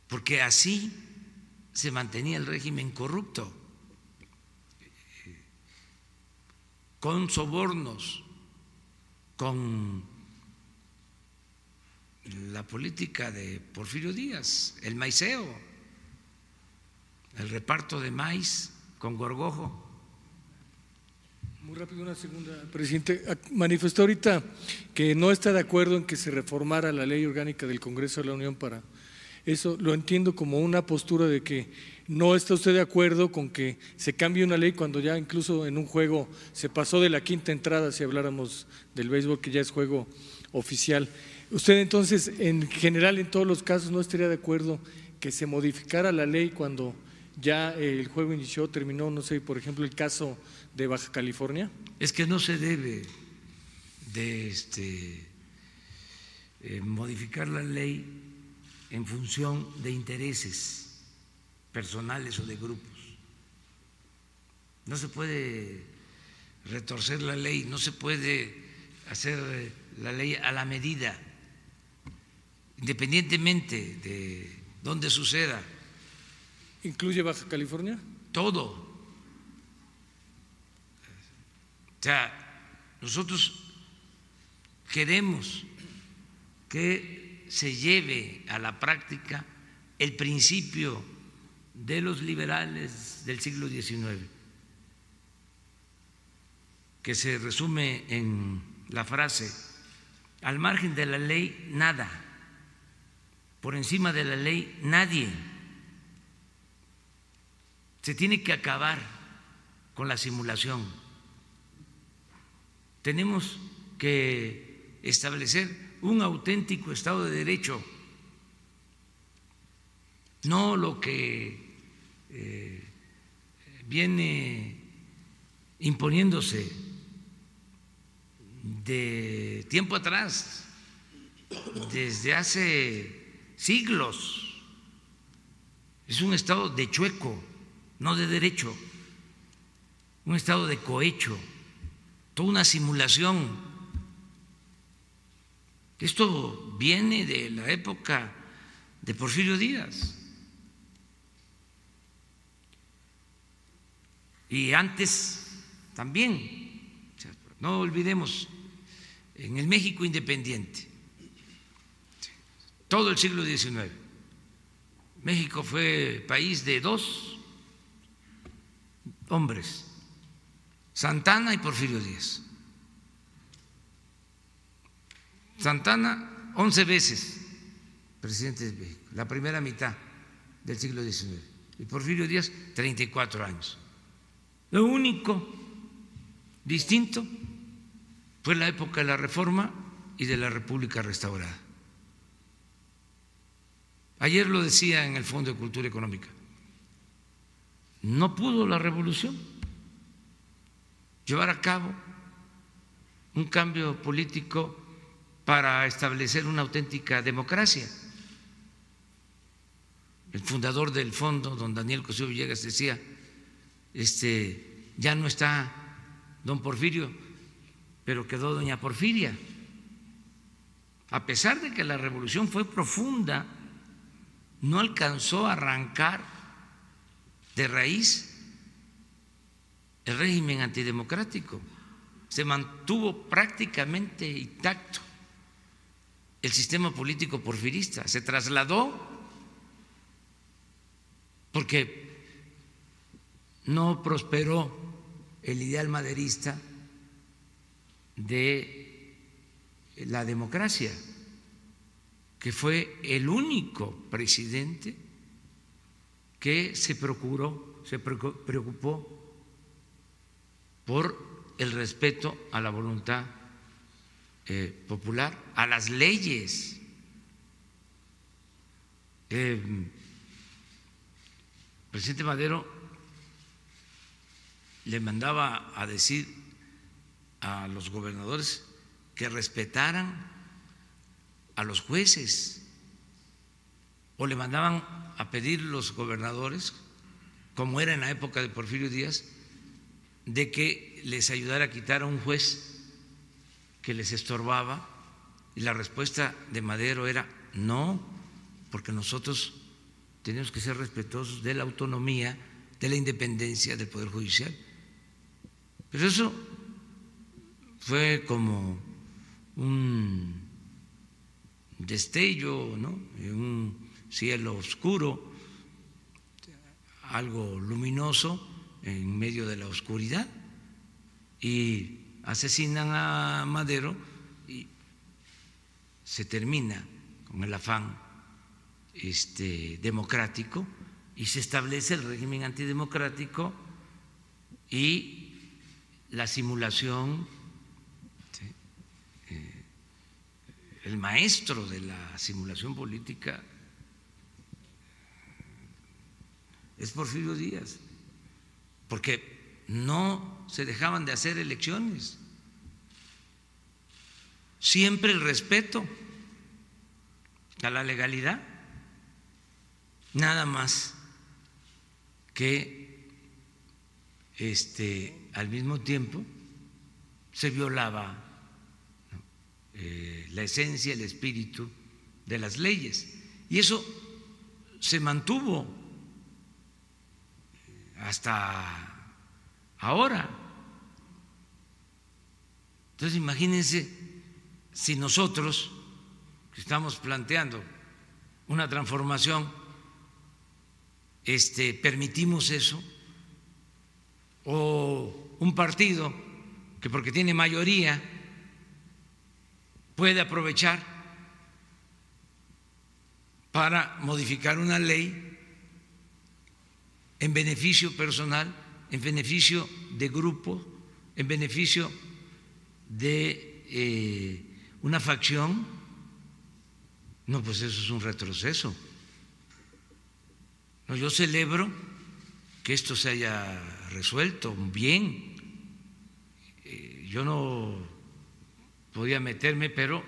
porque así se mantenía el régimen corrupto, con sobornos, con la política de Porfirio Díaz, el maiceo, el reparto de maíz con gorgojo. Muy rápido, una segunda, presidente. Manifestó ahorita que no está de acuerdo en que se reformara la ley orgánica del Congreso de la Unión para eso. Lo entiendo como una postura de que no está usted de acuerdo con que se cambie una ley cuando ya incluso en un juego se pasó de la quinta entrada, si habláramos del béisbol, que ya es juego oficial. ¿Usted entonces, en general, en todos los casos, no estaría de acuerdo que se modificara la ley cuando ya el juego inició, terminó, no sé, por ejemplo, el caso de Baja California? Es que no se debe de este, eh, modificar la ley en función de intereses personales o de grupos. No se puede retorcer la ley, no se puede hacer la ley a la medida independientemente de dónde suceda. ¿Incluye Baja California? Todo. O sea, nosotros queremos que se lleve a la práctica el principio de los liberales del siglo XIX, que se resume en la frase, al margen de la ley, nada por encima de la ley nadie. Se tiene que acabar con la simulación. Tenemos que establecer un auténtico Estado de Derecho, no lo que eh, viene imponiéndose de tiempo atrás, desde hace siglos. Es un estado de chueco, no de derecho, un estado de cohecho, toda una simulación. Esto viene de la época de Porfirio Díaz. Y antes también, no olvidemos, en el México independiente, todo el siglo XIX, México fue país de dos hombres, Santana y Porfirio Díaz. Santana, once veces presidente de México, la primera mitad del siglo XIX, y Porfirio Díaz, 34 años. Lo único distinto fue la época de la Reforma y de la República restaurada. Ayer lo decía en el Fondo de Cultura Económica. No pudo la revolución llevar a cabo un cambio político para establecer una auténtica democracia. El fundador del fondo, don Daniel Cosío Villegas, decía, este, ya no está don Porfirio, pero quedó doña Porfiria. A pesar de que la revolución fue profunda, no alcanzó a arrancar de raíz el régimen antidemocrático. Se mantuvo prácticamente intacto el sistema político porfirista. Se trasladó porque no prosperó el ideal maderista de la democracia, que fue el único presidente que se procuró, se preocupó por el respeto a la voluntad eh, popular, a las leyes. Eh, presidente Madero le mandaba a decir a los gobernadores que respetaran a los jueces o le mandaban a pedir los gobernadores, como era en la época de Porfirio Díaz, de que les ayudara a quitar a un juez que les estorbaba y la respuesta de Madero era no, porque nosotros tenemos que ser respetuosos de la autonomía, de la independencia del Poder Judicial. Pero eso fue como un destello, ¿no? un cielo oscuro, algo luminoso en medio de la oscuridad. Y asesinan a Madero y se termina con el afán este, democrático y se establece el régimen antidemocrático y la simulación, eh, el maestro de la simulación política es Porfirio Díaz, porque no se dejaban de hacer elecciones. Siempre el respeto a la legalidad, nada más que este al mismo tiempo se violaba eh, la esencia, el espíritu de las leyes. Y eso se mantuvo hasta ahora. Entonces imagínense si nosotros, que estamos planteando una transformación, este, permitimos eso, o un partido que porque tiene mayoría puede aprovechar para modificar una ley en beneficio personal, en beneficio de grupo, en beneficio de eh, una facción, no, pues eso es un retroceso. No, yo celebro que esto se haya resuelto bien. Eh, yo no podía meterme, pero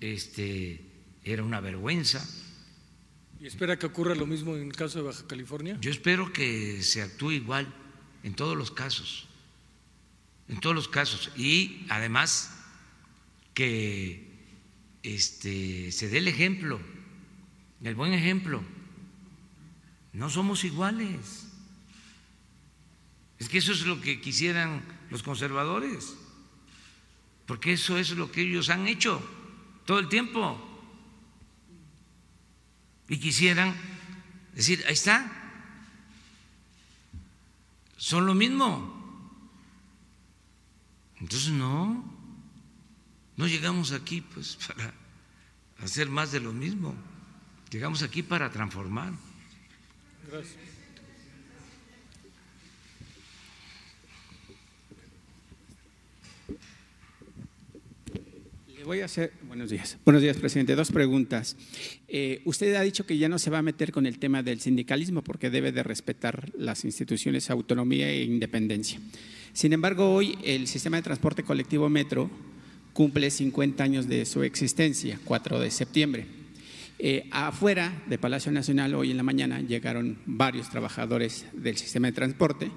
este, era una vergüenza. ¿Y espera que ocurra lo mismo en el caso de Baja California? Yo espero que se actúe igual en todos los casos, en todos los casos. Y además que este, se dé el ejemplo el buen ejemplo. No somos iguales. Es que eso es lo que quisieran los conservadores, porque eso es lo que ellos han hecho todo el tiempo. Y quisieran decir, ahí está, son lo mismo. Entonces no, no llegamos aquí pues para hacer más de lo mismo, llegamos aquí para transformar. Gracias. Buenos días, buenos días, presidente. Dos preguntas. Eh, usted ha dicho que ya no se va a meter con el tema del sindicalismo porque debe de respetar las instituciones, autonomía e independencia. Sin embargo, hoy el sistema de transporte colectivo Metro cumple 50 años de su existencia, 4 de septiembre. Eh, afuera de Palacio Nacional, hoy en la mañana, llegaron varios trabajadores del sistema de transporte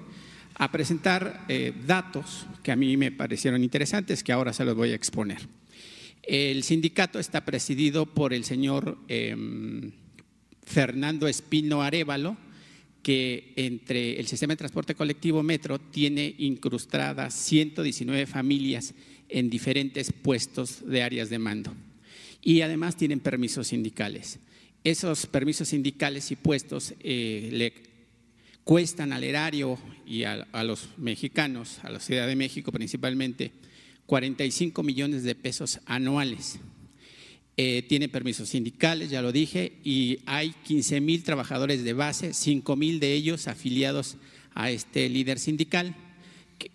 a presentar eh, datos que a mí me parecieron interesantes, que ahora se los voy a exponer. El sindicato está presidido por el señor em, Fernando Espino Arevalo, que entre el sistema de transporte colectivo Metro tiene incrustadas 119 familias en diferentes puestos de áreas de mando. Y además tienen permisos sindicales. Esos permisos sindicales y puestos eh, le cuestan al erario y a, a los mexicanos, a la Ciudad de México principalmente, 45 millones de pesos anuales. Eh, tiene permisos sindicales, ya lo dije, y hay 15 mil trabajadores de base, 5 mil de ellos afiliados a este líder sindical.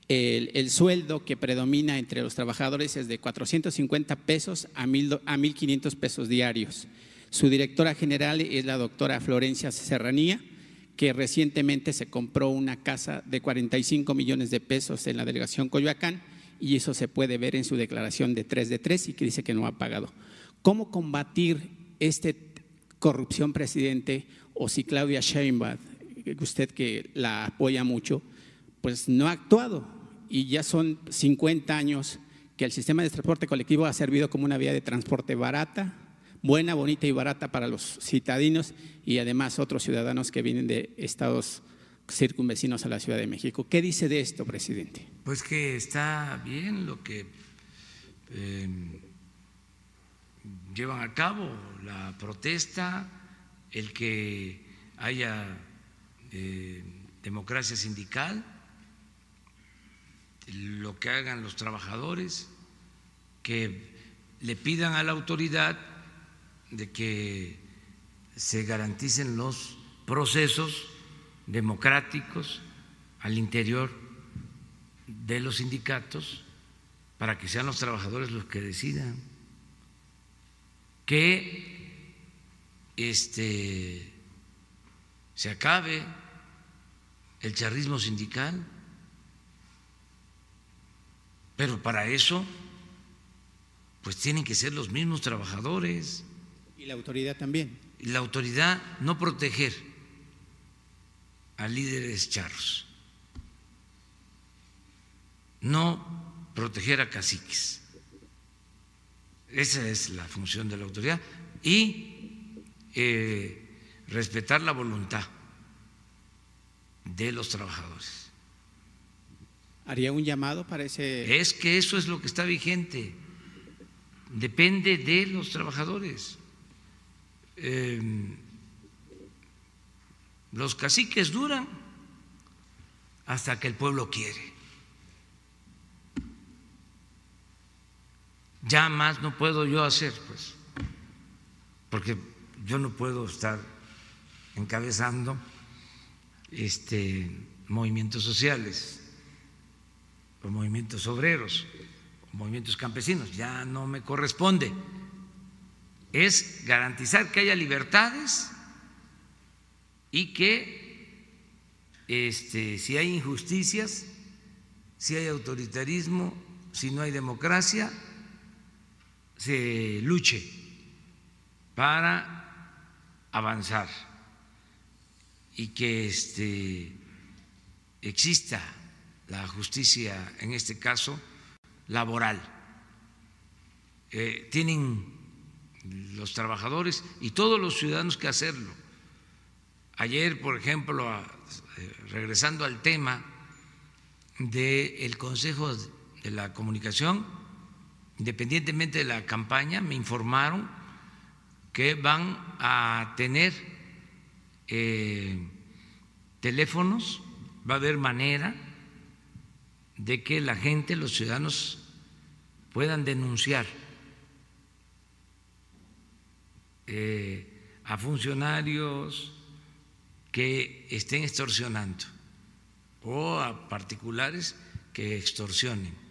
El, el, sueldo que predomina entre los trabajadores es de 450 pesos a, a 1.500 pesos diarios. Su directora general es la doctora Florencia Serranía, que recientemente se compró una casa de 45 millones de pesos en la delegación Coyoacán y eso se puede ver en su declaración de 3 de 3 y que dice que no ha pagado. ¿Cómo combatir esta corrupción, presidente? O si Claudia Sheinbaum, usted que la apoya mucho, pues no ha actuado y ya son 50 años que el sistema de transporte colectivo ha servido como una vía de transporte barata, buena, bonita y barata para los citadinos y además otros ciudadanos que vienen de estados circunvecinos a la Ciudad de México. ¿Qué dice de esto, presidente? Pues que está bien lo que eh, llevan a cabo, la protesta, el que haya eh, democracia sindical, lo que hagan los trabajadores, que le pidan a la autoridad de que se garanticen los procesos democráticos al interior de los sindicatos para que sean los trabajadores los que decidan que este se acabe el charrismo sindical. Pero para eso pues tienen que ser los mismos trabajadores. Y la autoridad también. Y la autoridad no proteger a líderes charros, no proteger a caciques. Esa es la función de la autoridad y eh, respetar la voluntad de los trabajadores. ¿Haría un llamado para ese...? Es que eso es lo que está vigente. Depende de los trabajadores. Eh, los caciques duran hasta que el pueblo quiere. Ya más no puedo yo hacer, pues, porque yo no puedo estar encabezando este movimientos sociales o movimientos obreros o movimientos campesinos, ya no me corresponde. Es garantizar que haya libertades y que este, si hay injusticias, si hay autoritarismo, si no hay democracia, se luche para avanzar y que este, exista la justicia, en este caso, laboral. Eh, tienen los trabajadores y todos los ciudadanos que hacerlo. Ayer, por ejemplo, eh, regresando al tema del Consejo de la Comunicación, independientemente de la campaña, me informaron que van a tener eh, teléfonos, va a haber manera de que la gente, los ciudadanos, puedan denunciar eh, a funcionarios que estén extorsionando o a particulares que extorsionen.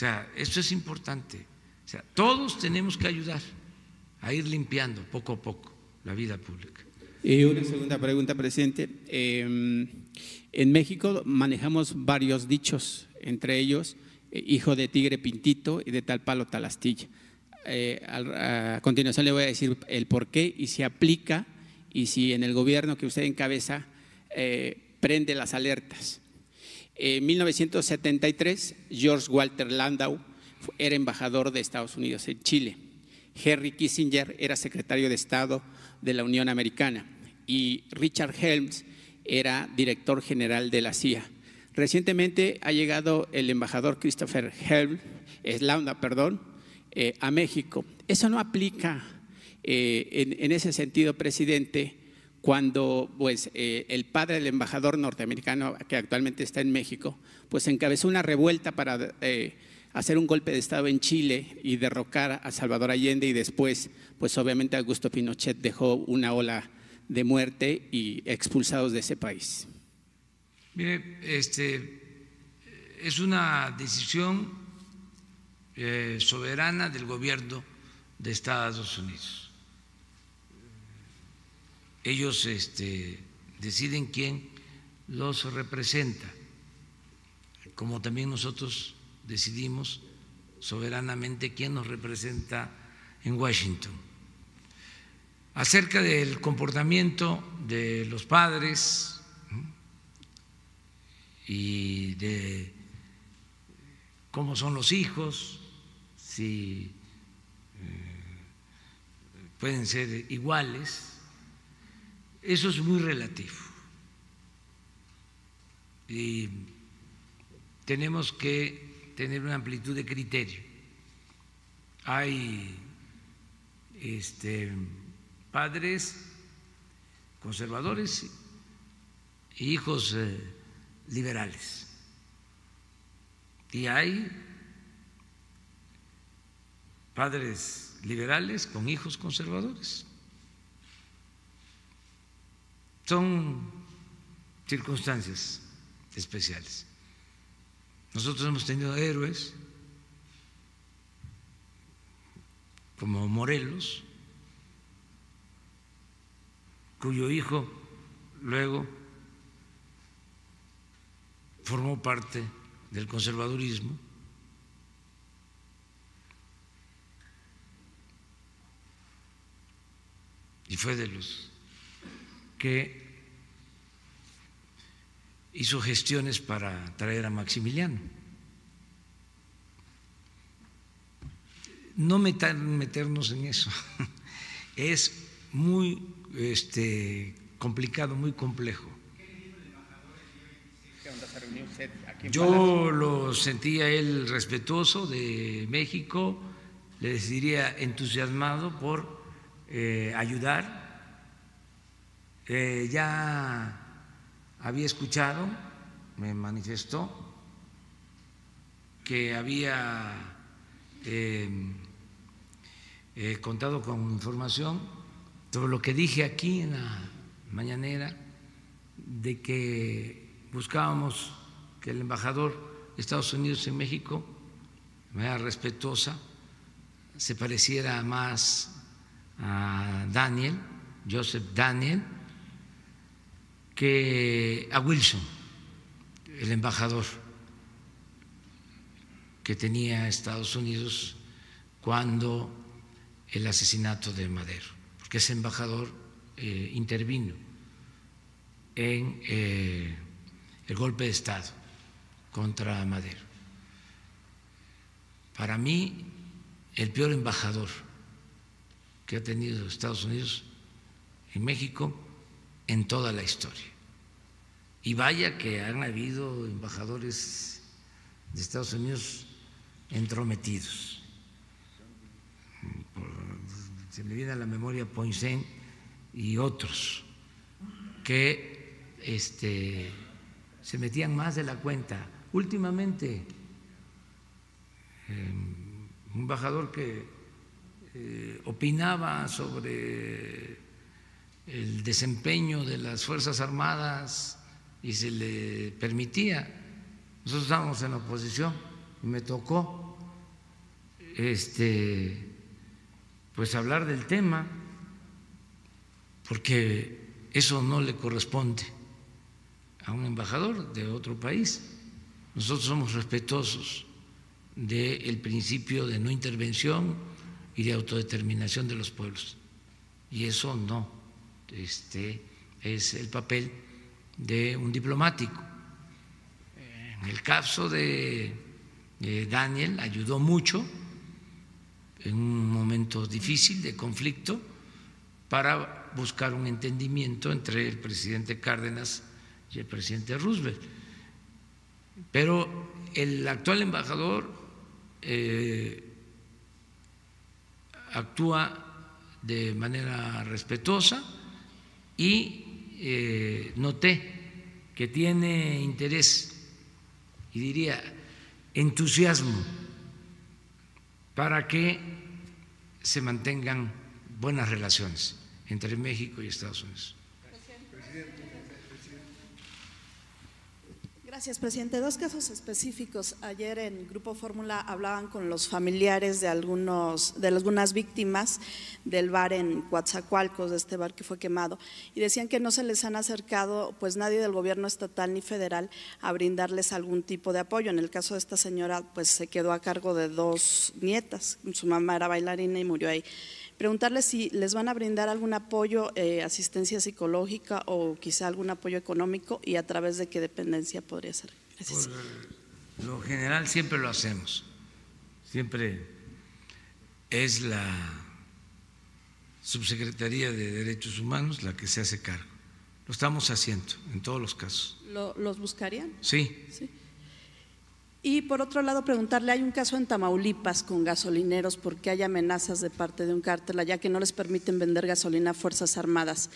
O sea, esto es importante. O sea, todos tenemos que ayudar a ir limpiando poco a poco la vida pública. Y una segunda pregunta, presidente. Em, en México manejamos varios dichos, entre ellos, eh, hijo de tigre pintito y de tal palo tal astilla. Eh, a, continuación le voy a decir el por qué y si aplica y si en el gobierno que usted encabeza eh, prende las alertas. En 1973, George Walter Landau era embajador de Estados Unidos en Chile. Henry Kissinger era secretario de Estado de la Unión Americana y Richard Helms era director general de la CIA. Recientemente ha llegado el embajador Christopher Helms, Landau, perdón, eh, a México. Eso no aplica eh, en, ese sentido, presidente, cuando pues, eh, el padre del embajador norteamericano que actualmente está en México, pues encabezó una revuelta para hacer un golpe de Estado en Chile y derrocar a Salvador Allende y después, pues obviamente Augusto Pinochet dejó una ola de muerte y expulsados de ese país. Mire, este, es una decisión eh, soberana del gobierno de Estados Unidos. Ellos este, deciden quién los representa, como también nosotros decidimos soberanamente quién nos representa en Washington. Acerca del comportamiento de los padres y de cómo son los hijos, si eh, pueden ser iguales, eso es muy relativo. Y tenemos que tener una amplitud de criterio. Hay este, padres conservadores e hijos eh, liberales. Y hay padres liberales con hijos conservadores. Son circunstancias especiales. Nosotros hemos tenido héroes como Morelos, cuyo hijo luego formó parte del conservadurismo. Y fue de los que hizo gestiones para traer a Maximiliano. No meternos en eso. Es muy este, complicado, muy complejo. Yo lo sentía él respetuoso de México, le diría entusiasmado por eh, ayudar. Eh, ya había escuchado, me manifestó, que había em, eh, contado con información sobre lo que dije aquí en la mañanera, de que buscábamos que el embajador de Estados Unidos en México, de manera respetuosa, se pareciera más a Daniel, Joseph Daniel, que a Wilson, el embajador que tenía Estados Unidos cuando el asesinato de Madero, porque ese embajador eh, intervino en eh, el golpe de Estado contra Madero. Para mí, el peor embajador que ha tenido Estados Unidos en México en toda la historia. Y vaya que han habido embajadores de Estados Unidos entrometidos. Se me viene a la memoria Poinsén y otros que este, se metían más de la cuenta. Últimamente, eh, un embajador que eh, opinaba sobre el desempeño de las Fuerzas Armadas y se le permitía. Nosotros estábamos en la oposición y me tocó este pues hablar del tema porque eso no le corresponde a un embajador de otro país. Nosotros somos respetuosos del principio de no intervención y de autodeterminación de los pueblos. Y eso no este, es el papel de un diplomático. En el caso de, Daniel ayudó mucho en un momento difícil de conflicto para buscar un entendimiento entre el presidente Cárdenas y el presidente Roosevelt. Pero el actual embajador eh, actúa de manera respetuosa y eh, noté que tiene interés y diría entusiasmo para que se mantengan buenas relaciones entre México y Estados Unidos. Gracias, presidente. Dos casos específicos. Ayer en Grupo Fórmula hablaban con los familiares de algunos de algunas víctimas del bar en Coatzacoalcos, de este bar que fue quemado, y decían que no se les han acercado, pues nadie del gobierno estatal ni federal, a brindarles algún tipo de apoyo. En el caso de esta señora, pues se quedó a cargo de dos nietas. Su mamá era bailarina y murió ahí preguntarles si les van a brindar algún apoyo, eh, asistencia psicológica o quizá algún apoyo económico y a través de qué dependencia podría ser. Gracias. Por lo general siempre lo hacemos, siempre es la Subsecretaría de Derechos Humanos la que se hace cargo. Lo estamos haciendo en todos los casos. ¿Los buscarían? Sí. sí. Y por otro lado, preguntarle, hay un caso en Tamaulipas con gasolineros porque hay amenazas de parte de un cártel allá que no les permiten vender gasolina a Fuerzas Armadas.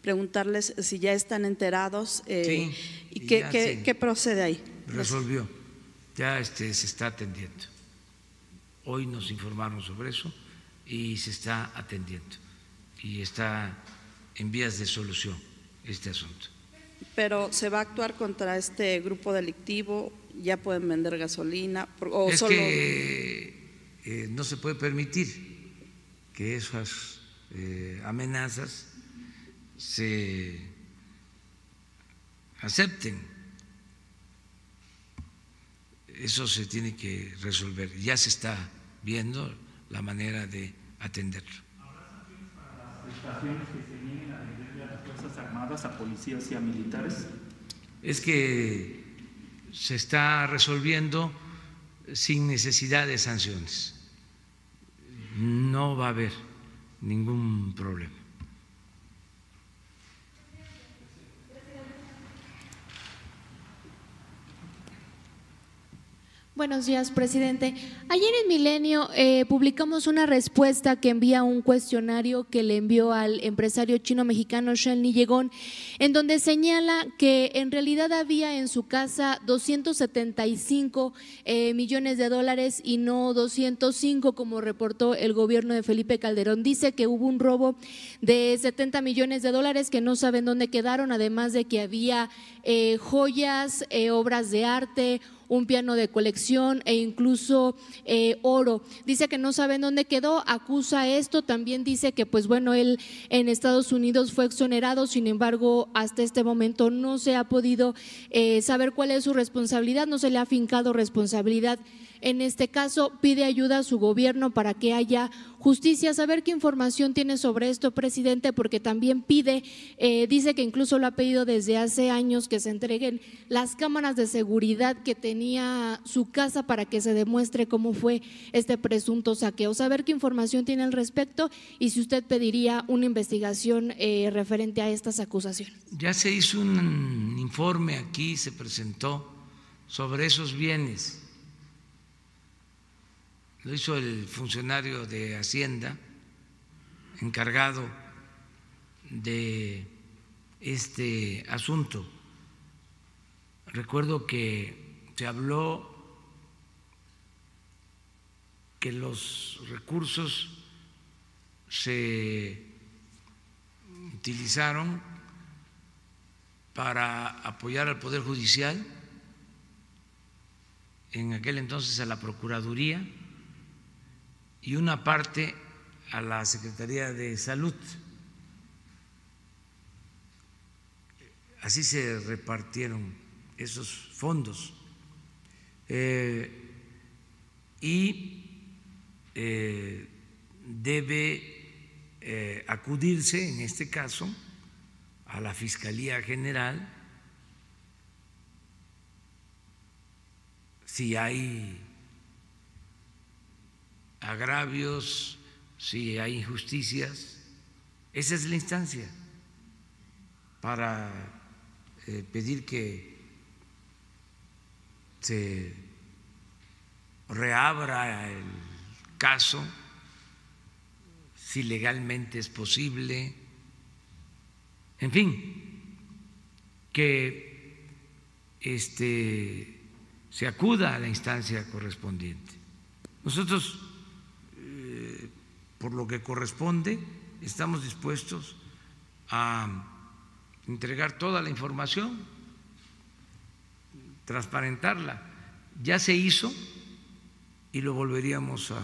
Preguntarles si ya están enterados eh, y, qué, qué, procede ahí. Resolvió, ya este, se está atendiendo. Hoy nos informaron sobre eso y se está atendiendo y está en vías de solución este asunto. Pero se va a actuar contra este grupo delictivo ya pueden vender gasolina? O es que eh, no se puede permitir que esas eh, amenazas se acepten. Eso se tiene que resolver. Ya se está viendo la manera de atenderlo. prestaciones que se vienen a vender a las Fuerzas Armadas, a policías y a militares? Es que se está resolviendo sin necesidad de sanciones. No va a haber ningún problema. Buenos días, presidente. Ayer en Milenio eh, publicamos una respuesta que envía un cuestionario que le envió al empresario chino-mexicano Shen Yegon, en donde señala que en realidad había en su casa 275 eh, millones de dólares y no 205, como reportó el gobierno de Felipe Calderón. Dice que hubo un robo de 70 millones de dólares que no saben dónde quedaron, además de que había eh, joyas, obras de arte, un piano de colección e incluso eh, oro. Dice que no saben dónde quedó, acusa esto, también dice que pues bueno, él en Estados Unidos fue exonerado, sin embargo, hasta este momento no se ha podido eh, saber cuál es su responsabilidad, no se le ha fincado responsabilidad en este caso pide ayuda a su gobierno para que haya justicia. Saber qué información tiene sobre esto, presidente, porque también pide, eh, dice que incluso lo ha pedido desde hace años que se entreguen las cámaras de seguridad que tenía su casa para que se demuestre cómo fue este presunto saqueo. Saber qué información tiene al respecto y si usted pediría una investigación eh, referente a estas acusaciones. Ya se hizo un informe aquí, se presentó sobre esos bienes lo hizo el funcionario de Hacienda encargado de este asunto. Recuerdo que se habló que los recursos se utilizaron para apoyar al Poder Judicial, en aquel entonces a la Procuraduría, y una parte a la Secretaría de Salud. Así se repartieron esos fondos. Eh, y eh, debe eh, acudirse, en este caso, a la Fiscalía General si hay agravios, si hay injusticias. Esa es la instancia para eh, pedir que se reabra el caso, si legalmente es posible, en fin, que este, se acuda a la instancia correspondiente. Nosotros por lo que corresponde, estamos dispuestos a entregar toda la información, transparentarla. Ya se hizo y lo volveríamos a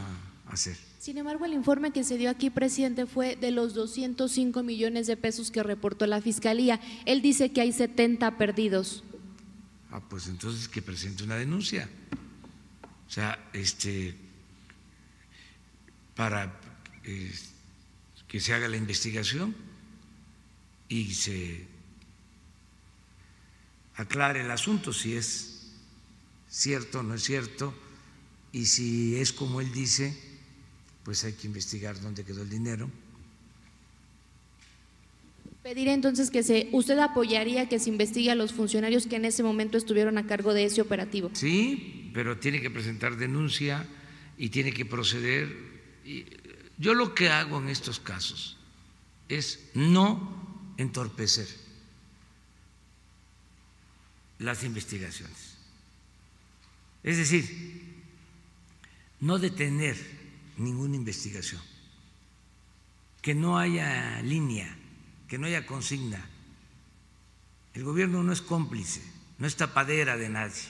hacer. Sin embargo, el informe que se dio aquí, presidente, fue de los 205 millones de pesos que reportó la Fiscalía. Él dice que hay 70 perdidos. Ah, pues entonces que presente una denuncia. O sea, este, para que se haga la investigación y se aclare el asunto si es cierto o no es cierto y si es como él dice, pues hay que investigar dónde quedó el dinero. Pedir entonces que se, usted apoyaría que se investigue a los funcionarios que en ese momento estuvieron a cargo de ese operativo. Sí, pero tiene que presentar denuncia y tiene que proceder. Y yo lo que hago en estos casos es no entorpecer las investigaciones. Es decir, no detener ninguna investigación, que no haya línea, que no haya consigna. El gobierno no es cómplice, no es tapadera de nadie.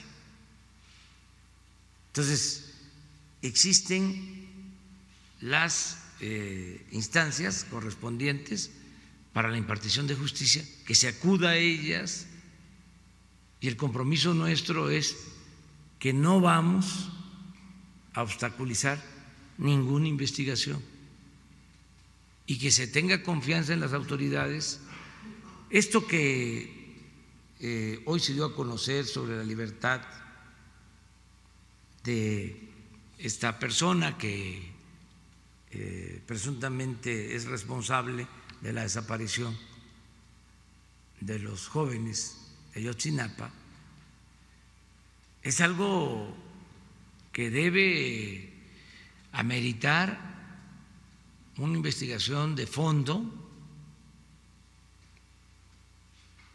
Entonces, existen las eh, instancias correspondientes para la impartición de justicia, que se acuda a ellas y el compromiso nuestro es que no vamos a obstaculizar ninguna investigación y que se tenga confianza en las autoridades. Esto que eh, hoy se dio a conocer sobre la libertad de esta persona que eh, presuntamente es responsable de la desaparición de los jóvenes de Yotzinapa, es algo que debe ameritar una investigación de fondo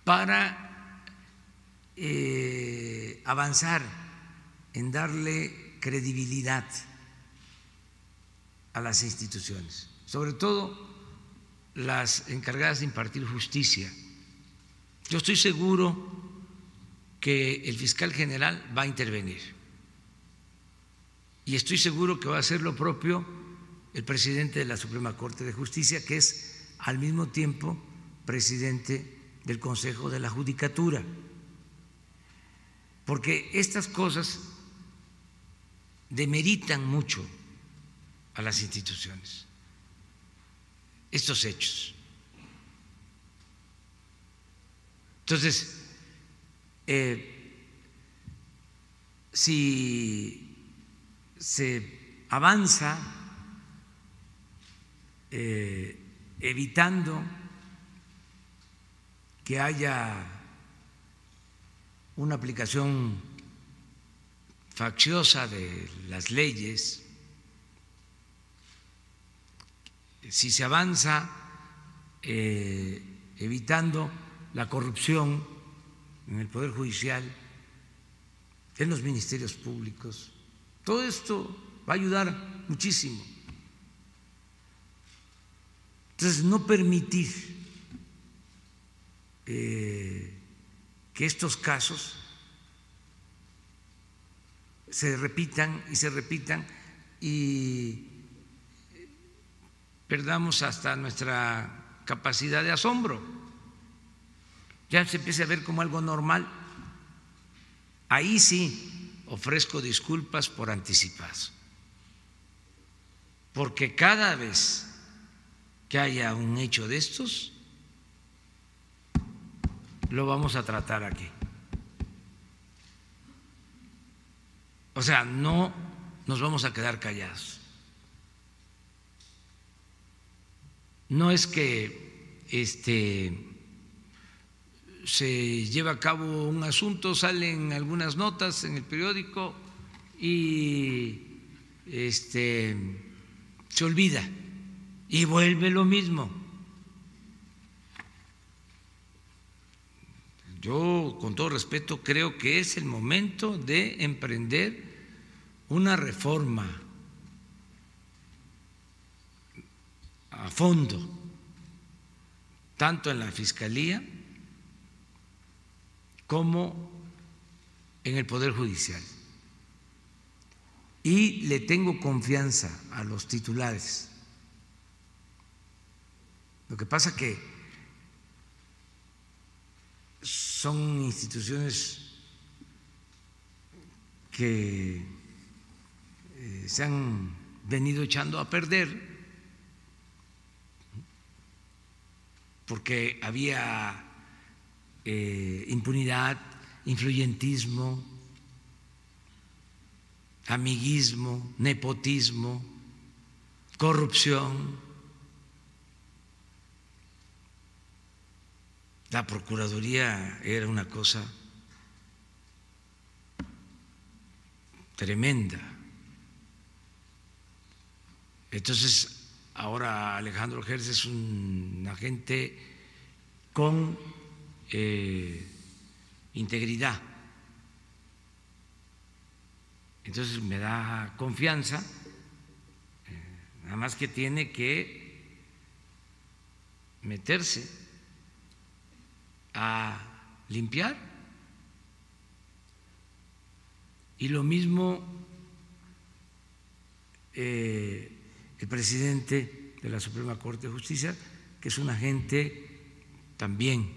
para eh, avanzar en darle credibilidad a las instituciones, sobre todo las encargadas de impartir justicia. Yo estoy seguro que el fiscal general va a intervenir y estoy seguro que va a hacer lo propio el presidente de la Suprema Corte de Justicia, que es al mismo tiempo presidente del Consejo de la Judicatura. Porque estas cosas demeritan mucho a las instituciones estos hechos. Entonces, eh, si se avanza eh, evitando que haya una aplicación facciosa de las leyes, si se avanza eh, evitando la corrupción en el Poder Judicial, en los ministerios públicos, todo esto va a ayudar muchísimo. Entonces, no permitir eh, que estos casos se repitan y se repitan y perdamos hasta nuestra capacidad de asombro. Ya se empieza a ver como algo normal. Ahí sí ofrezco disculpas por anticipado, porque cada vez que haya un hecho de estos, lo vamos a tratar aquí. O sea, no nos vamos a quedar callados. No es que este se lleva a cabo un asunto, salen algunas notas en el periódico y este se olvida y vuelve lo mismo. Yo, con todo respeto, creo que es el momento de emprender una reforma a fondo, tanto en la Fiscalía como en el Poder Judicial. Y le tengo confianza a los titulares lo que pasa que son instituciones que eh, se han venido echando a perder porque había eh, impunidad, influyentismo, amiguismo, nepotismo, corrupción. La Procuraduría era una cosa tremenda. Entonces, ahora Alejandro Gers es un agente con eh, integridad. Entonces me da confianza, eh, nada más que tiene que meterse a limpiar. Y lo mismo eh, el presidente de la Suprema Corte de Justicia, que es una gente también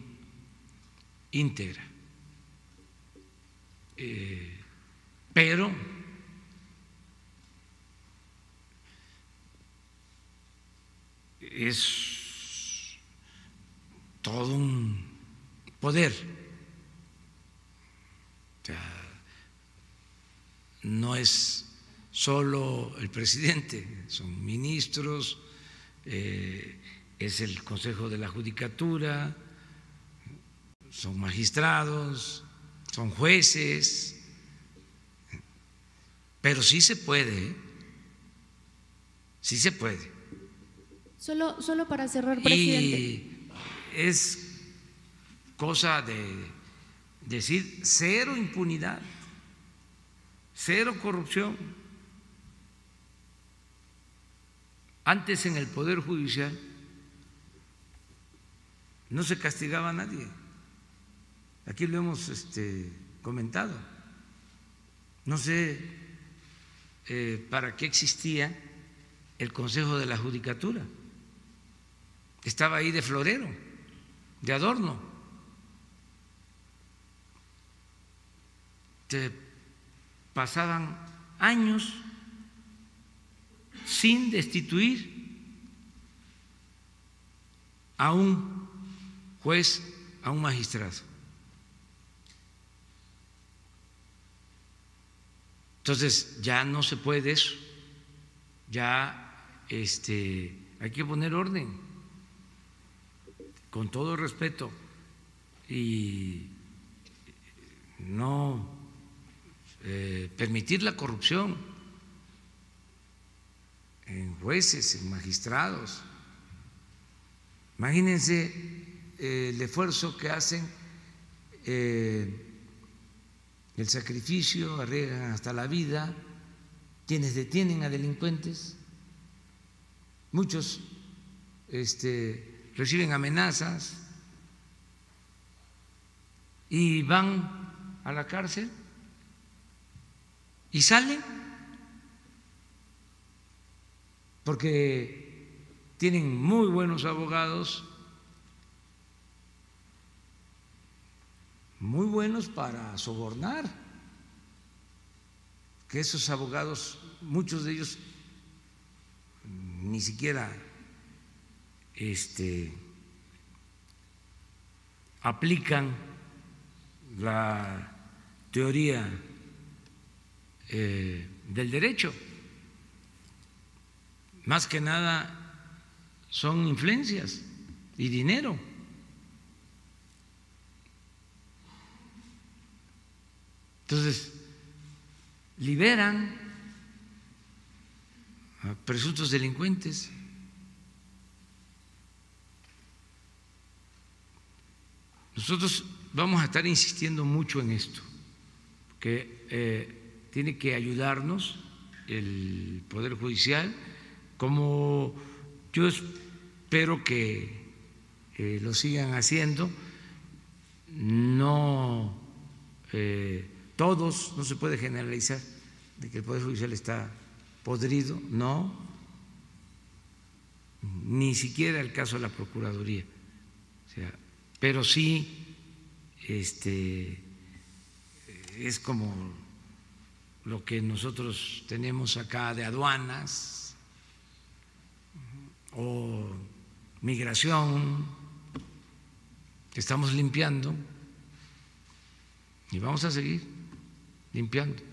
íntegra. Eh, pero es todo un poder. no es solo el presidente, son ministros, eh, es el Consejo de la Judicatura, son magistrados, son jueces, pero sí se puede, ¿eh? sí se puede. Solo, solo para cerrar, presidente. Y es cosa de decir cero impunidad, cero corrupción. Antes en el Poder Judicial no se castigaba a nadie. Aquí lo hemos este, comentado. No sé eh, para qué existía el Consejo de la Judicatura. Estaba ahí de florero, de adorno. pasaban años sin destituir a un juez, a un magistrado. Entonces ya no se puede eso, ya este, hay que poner orden, con todo respeto, y no eh, permitir la corrupción en jueces, en magistrados. Imagínense eh, el esfuerzo que hacen, eh, el sacrificio, arriesgan hasta la vida, quienes detienen a delincuentes, muchos este, reciben amenazas y van a la cárcel y salen porque tienen muy buenos abogados, muy buenos para sobornar, que esos abogados, muchos de ellos ni siquiera este, aplican la teoría eh, del derecho más que nada son influencias y dinero. Entonces, liberan a presuntos delincuentes. Nosotros vamos a estar insistiendo mucho en esto, que eh, tiene que ayudarnos el Poder Judicial como yo espero que lo sigan haciendo, no eh, todos, no se puede generalizar de que el Poder Judicial está podrido, no, ni siquiera el caso de la Procuraduría, pero sí este, es como lo que nosotros tenemos acá de aduanas, o migración, que estamos limpiando y vamos a seguir limpiando.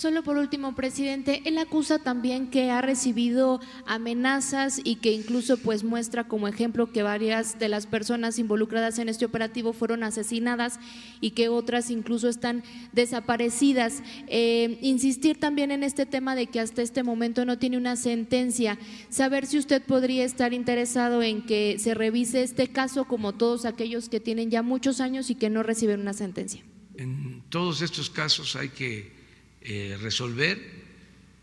Solo por último, presidente, él acusa también que ha recibido amenazas y que incluso pues muestra como ejemplo que varias de las personas involucradas en este operativo fueron asesinadas y que otras incluso están desaparecidas. Eh, insistir también en este tema de que hasta este momento no tiene una sentencia. Saber si usted podría estar interesado en que se revise este caso como todos aquellos que tienen ya muchos años y que no reciben una sentencia. En todos estos casos hay que eh, resolver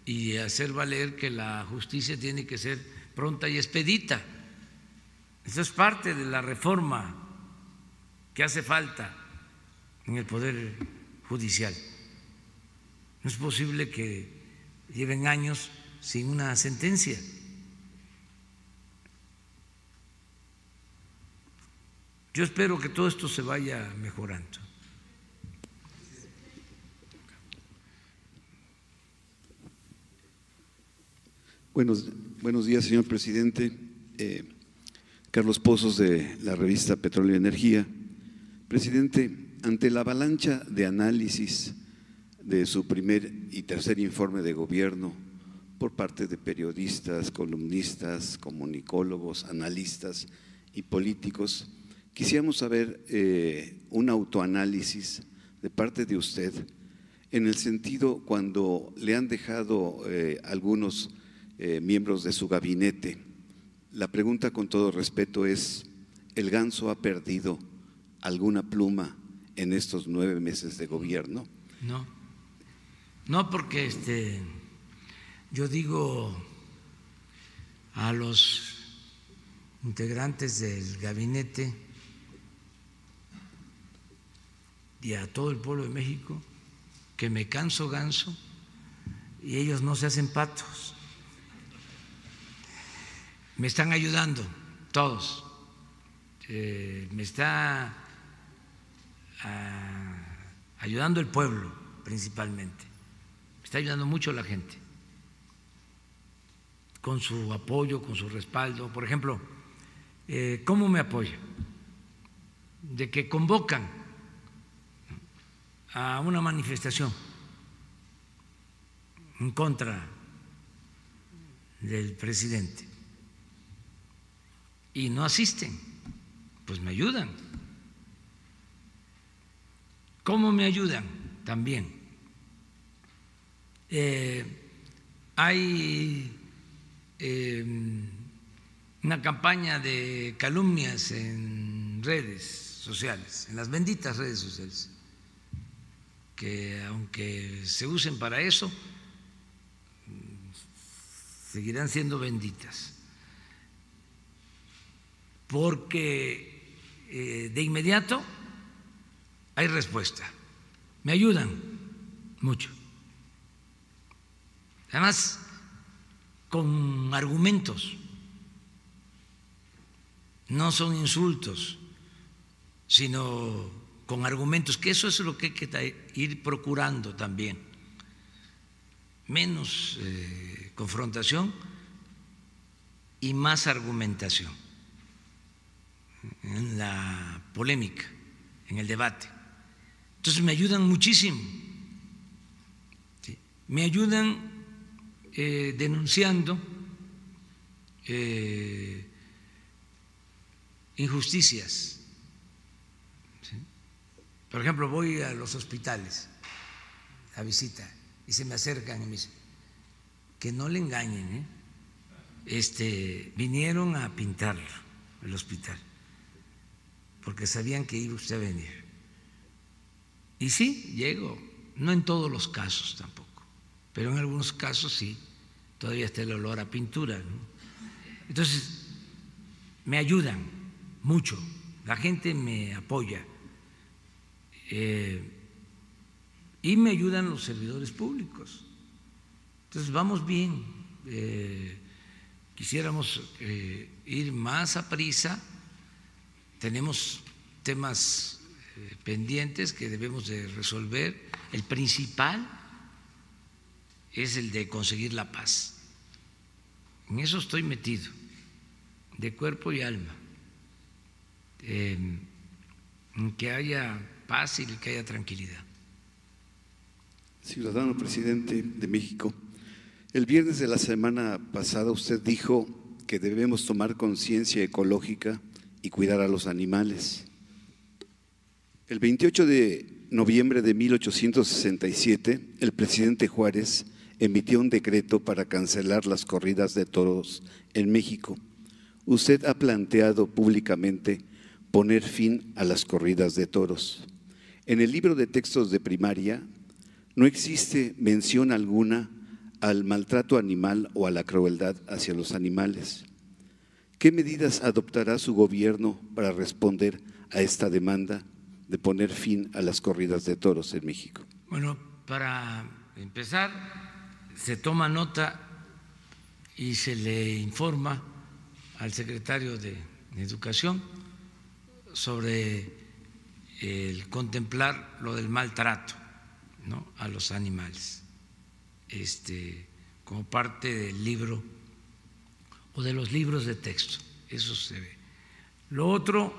y hacer valer que la justicia tiene que ser pronta y expedita. Eso es parte de la reforma que hace falta en el Poder Judicial. No es posible que lleven años sin una sentencia. Yo espero que todo esto se vaya mejorando. Buenos, buenos días, señor presidente. Eh, Carlos Pozos de la revista Petróleo y Energía. Presidente, ante la avalancha de análisis de su primer y tercer informe de gobierno por parte de periodistas, columnistas, comunicólogos, analistas y políticos, quisiéramos saber eh, un autoanálisis de parte de usted en el sentido cuando le han dejado eh, algunos eh, miembros de su gabinete. La pregunta con todo respeto es, ¿el ganso ha perdido alguna pluma en estos nueve meses de gobierno? No, no porque este, yo digo a los integrantes del gabinete y a todo el pueblo de México que me canso ganso y ellos no se hacen patos me están ayudando todos. Eh, me está ah, ayudando el pueblo principalmente. está ayudando mucho la gente con su apoyo, con su respaldo. Por ejemplo, eh, ¿cómo me apoya? De que convocan a una manifestación en contra del presidente y no asisten, pues me ayudan. ¿Cómo me ayudan? También. Eh, hay Em, una campaña de calumnias en redes sociales, en las benditas redes sociales, que aunque se usen para eso, seguirán siendo benditas, porque eh, de inmediato hay respuesta, me ayudan mucho. Además, con argumentos, no son insultos, sino con argumentos, que eso es lo que hay que ir procurando también. Menos eh, confrontación y más argumentación en la polémica, en el debate. Entonces me ayudan muchísimo. Me ayudan eh, denunciando eh, injusticias. Por ejemplo, voy a los hospitales a visita y se me acercan y me dicen que no le engañen, ¿eh? este, vinieron a pintar el hospital porque sabían que iba usted a venir. Y sí, llego, no en todos los casos tampoco, pero en algunos casos sí todavía está el olor a pintura. Entonces, me ayudan mucho, la gente me apoya eh, y me ayudan los servidores públicos. Entonces, vamos bien. Eh, quisiéramos eh, ir más a prisa, tenemos temas pendientes que debemos de resolver. El principal es el de conseguir la paz. En eso estoy metido, de cuerpo y alma, en que haya paz y que haya tranquilidad. Ciudadano presidente de México, el viernes de la semana pasada usted dijo que debemos tomar conciencia ecológica y cuidar a los animales. El 28 de noviembre de 1867, el presidente Juárez emitió un decreto para cancelar las corridas de toros en México. Usted ha planteado públicamente poner fin a las corridas de toros. En el libro de textos de primaria no existe mención alguna al maltrato animal o a la crueldad hacia los animales. ¿Qué medidas adoptará su gobierno para responder a esta demanda de poner fin a las corridas de toros en México? Bueno, para empezar, se toma nota y se le informa al secretario de Educación sobre el contemplar lo del maltrato a los animales, este, como parte del libro o de los libros de texto. Eso se ve. Lo otro,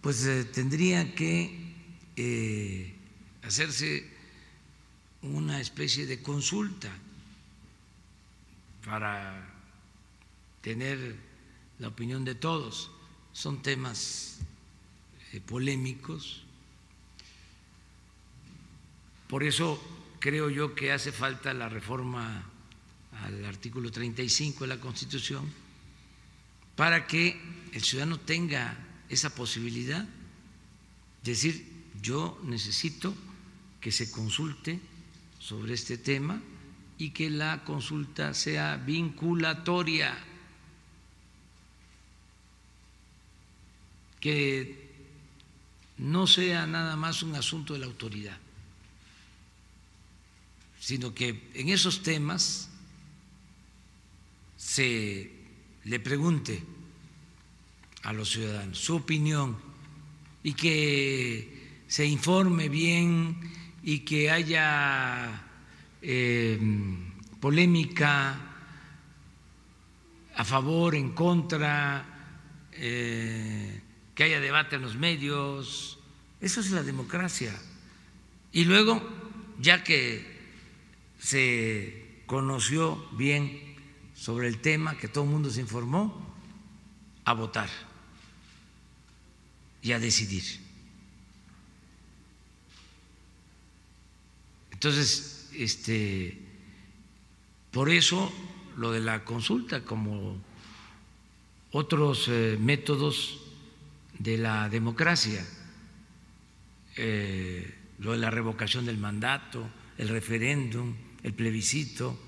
pues eh, tendría que eh, hacerse una especie de consulta para tener la opinión de todos. Son temas eh, polémicos. Por eso creo yo que hace falta la reforma al artículo 35 de la Constitución para que el ciudadano tenga esa posibilidad de decir, yo necesito que se consulte sobre este tema y que la consulta sea vinculatoria, que no sea nada más un asunto de la autoridad, sino que en esos temas se le pregunte a los ciudadanos su opinión y que se informe bien y que haya eh, polémica, a favor, en contra, eh, que haya debate en los medios. Eso es la democracia. Y luego, ya que se conoció bien sobre el tema, que todo el mundo se informó, a votar y a decidir. Entonces, este, por eso lo de la consulta como otros eh, métodos de la democracia, eh, lo de la revocación del mandato, el referéndum, el plebiscito,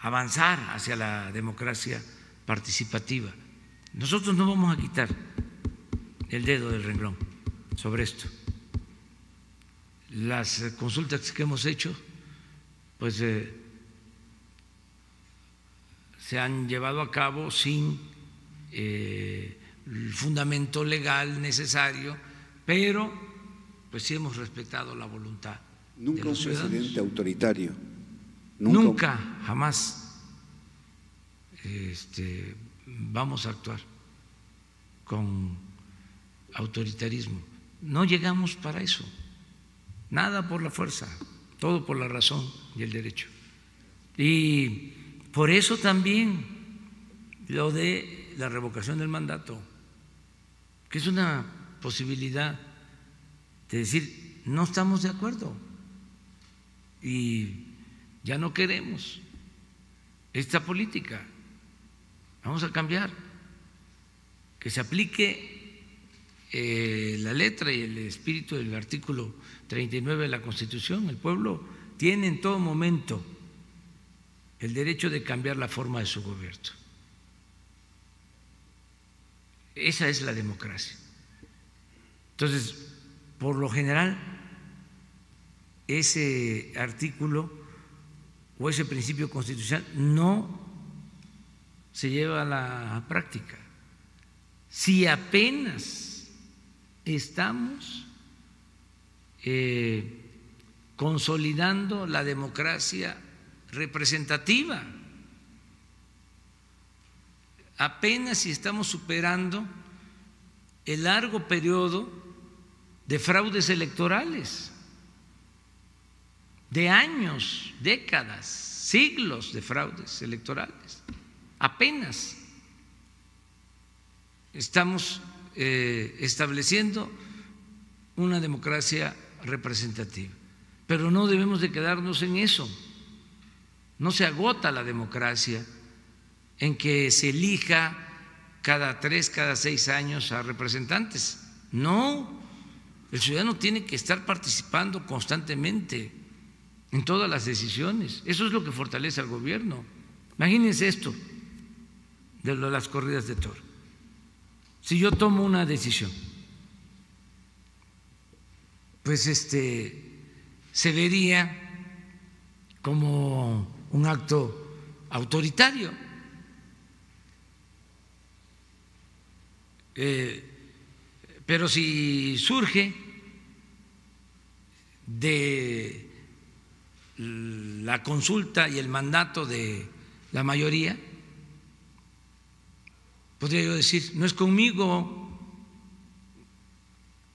avanzar hacia la democracia participativa. Nosotros no vamos a quitar el dedo del renglón sobre esto. Las consultas que hemos hecho, pues eh, se han llevado a cabo sin eh, el fundamento legal necesario, pero pues sí hemos respetado la voluntad. Nunca de los un presidente autoritario. Nunca, jamás este, vamos a actuar con autoritarismo. No llegamos para eso. Nada por la fuerza, todo por la razón y el derecho. Y por eso también lo de la revocación del mandato, que es una posibilidad de decir, no estamos de acuerdo y ya no queremos esta política, vamos a cambiar, que se aplique eh, la letra y el espíritu del artículo 39 de la Constitución. El pueblo tiene en todo momento el derecho de cambiar la forma de su gobierno. Esa es la democracia. Entonces, por lo general, ese artículo o ese principio constitucional no se lleva a la práctica. Si apenas estamos eh, consolidando la democracia representativa, apenas si estamos superando el largo periodo de fraudes electorales, de años, décadas, siglos de fraudes electorales. Apenas estamos eh, estableciendo una democracia representativa, pero no debemos de quedarnos en eso. No se agota la democracia en que se elija cada tres, cada seis años a representantes. No, el ciudadano tiene que estar participando constantemente en todas las decisiones. Eso es lo que fortalece al gobierno. Imagínense esto de las corridas de toro. Si yo tomo una decisión, pues este se vería como un acto autoritario. Eh, pero si surge de la consulta y el mandato de la mayoría, podría yo decir, no es conmigo,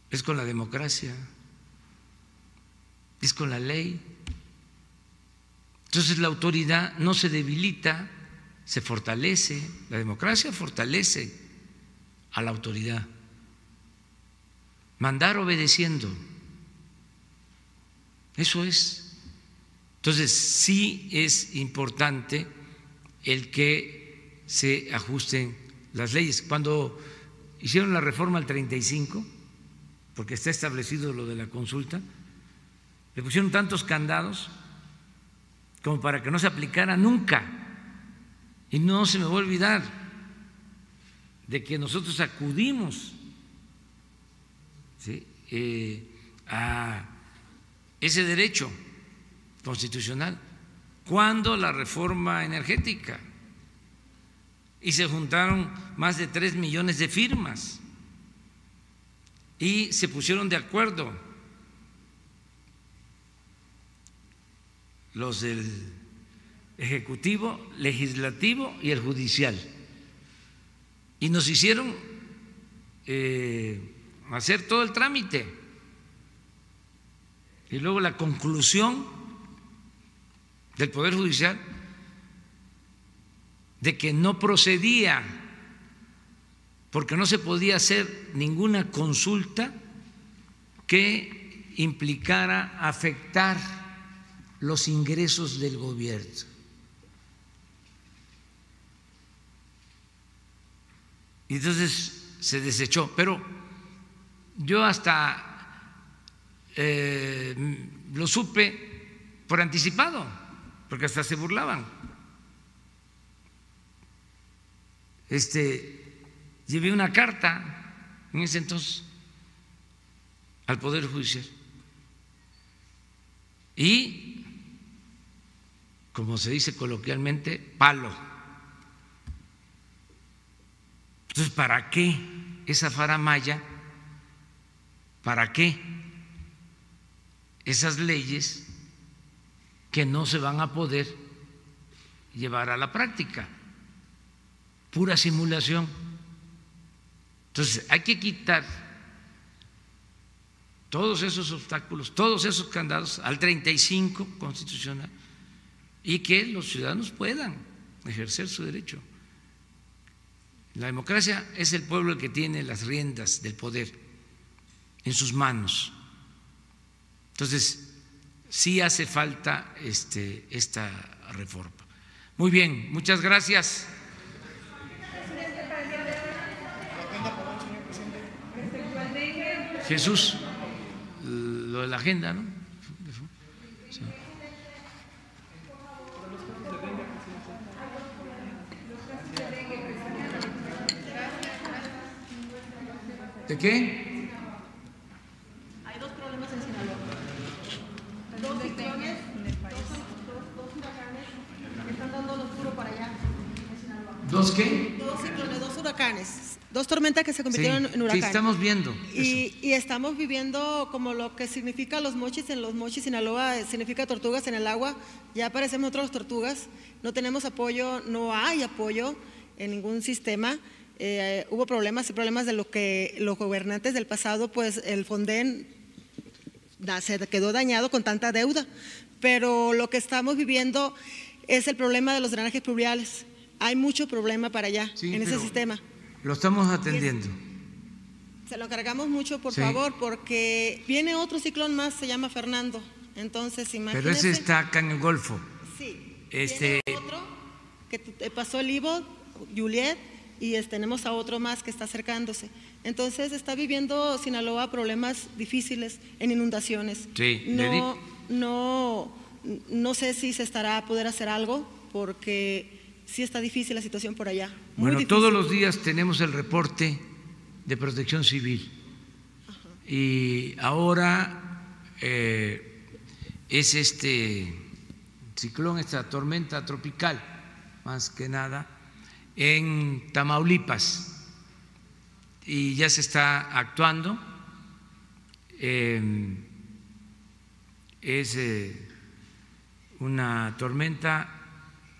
es con la democracia, es con la ley. Entonces la autoridad no se debilita, se fortalece, la democracia fortalece a la autoridad. Mandar obedeciendo, eso es. Entonces sí es importante el que se ajusten las leyes. Cuando hicieron la reforma al 35, porque está establecido lo de la consulta, le pusieron tantos candados como para que no se aplicara nunca. Y no se me va a olvidar de que nosotros acudimos eh, a ese derecho constitucional cuando la reforma energética y se juntaron más de tres millones de firmas y se pusieron de acuerdo los del Ejecutivo, Legislativo y el Judicial. Y nos hicieron eh, hacer todo el trámite. Y luego la conclusión del Poder Judicial de que no procedía, porque no se podía hacer ninguna consulta que implicara afectar los ingresos del gobierno. Y entonces se desechó, pero yo hasta eh, lo supe por anticipado, porque hasta se burlaban. Este, llevé una carta en ese entonces al Poder Judicial. Y, como se dice coloquialmente, palo. Entonces, ¿para qué esa faramaya? ¿Para qué esas leyes que no se van a poder llevar a la práctica? Pura simulación. Entonces, hay que quitar todos esos obstáculos, todos esos candados al 35 constitucional y que los ciudadanos puedan ejercer su derecho. La democracia es el pueblo que tiene las riendas del poder en sus manos. Entonces, sí hace falta este, esta reforma. Muy bien, muchas gracias. Jesús lo de la agenda, ¿no? ¿De qué? Hay dos problemas en Sinaloa. Dos ciclones, dos, huracanes que están dando los duro para allá en Sinaloa. ¿Dos qué? Dos ciclones, dos huracanes. Dos tormentas que se convirtieron en huracanes. Sí, estamos viendo. Y, y, estamos viviendo como lo que significa los mochis en los mochis, Sinaloa significa tortugas en el agua. Ya parecemos otras tortugas. No tenemos apoyo, no hay apoyo en ningún sistema. Eh, hubo problemas y problemas de lo que los gobernantes del pasado, pues el Fonden se quedó dañado con tanta deuda. Pero lo que estamos viviendo es el problema de los drenajes pluviales. Hay mucho problema para allá, en ese sistema. Lo estamos atendiendo. Se lo encargamos mucho, por favor, porque viene otro ciclón más, se llama Fernando. Entonces, imagínense. Pero ese está acá en el Golfo. Sí. Este. Otro que pasó el Ivo, Juliet, y tenemos a otro más que está acercándose. Entonces, está viviendo Sinaloa problemas difíciles en inundaciones. Sí. No, no, no sé si se estará a poder hacer algo, porque sí está difícil la situación por allá. bueno, difícil. todos los días tenemos el reporte de protección civil. Ajá. Y ahora eh, es este ciclón, esta tormenta tropical, más que nada, en Tamaulipas. Y ya se está actuando. Eh, es eh, una tormenta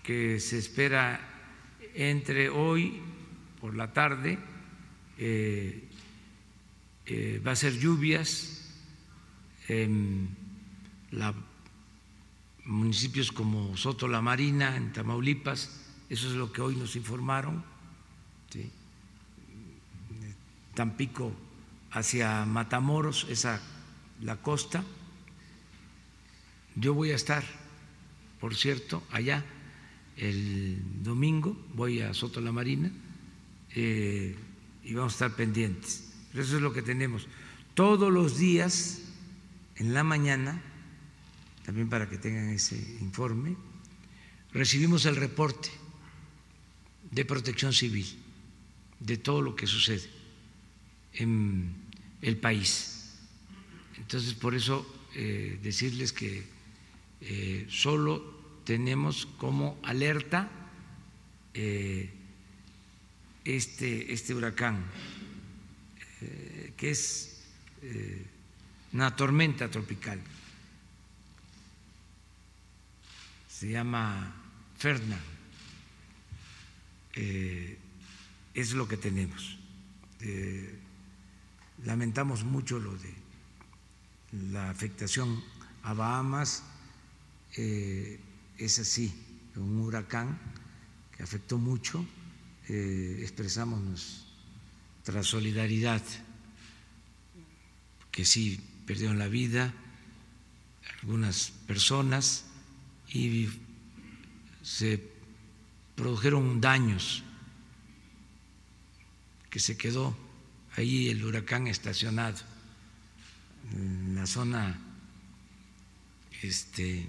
que se espera entre hoy por la tarde, eh, eh, va a ser lluvias en la, municipios como Soto La Marina, en Tamaulipas, eso es lo que hoy nos informaron. Tampico hacia Matamoros, esa la costa. Yo voy a estar, por cierto, allá el domingo voy a Soto la Marina eh, y vamos a estar pendientes. Eso es lo que tenemos. Todos los días, en la mañana, también para que tengan ese informe, recibimos el reporte de protección civil de todo lo que sucede en el país. Entonces, por eso eh, decirles que eh, solo tenemos como alerta eh, este, este huracán, eh, que es eh, una tormenta tropical. se llama Fernan. Eh, es lo que tenemos. Lamentamos mucho lo de la afectación a Bahamas. Es así, un huracán que afectó mucho. expresamos nuestra solidaridad, que sí perdieron la vida algunas personas y se produjeron daños que se quedó ahí el huracán estacionado en la zona este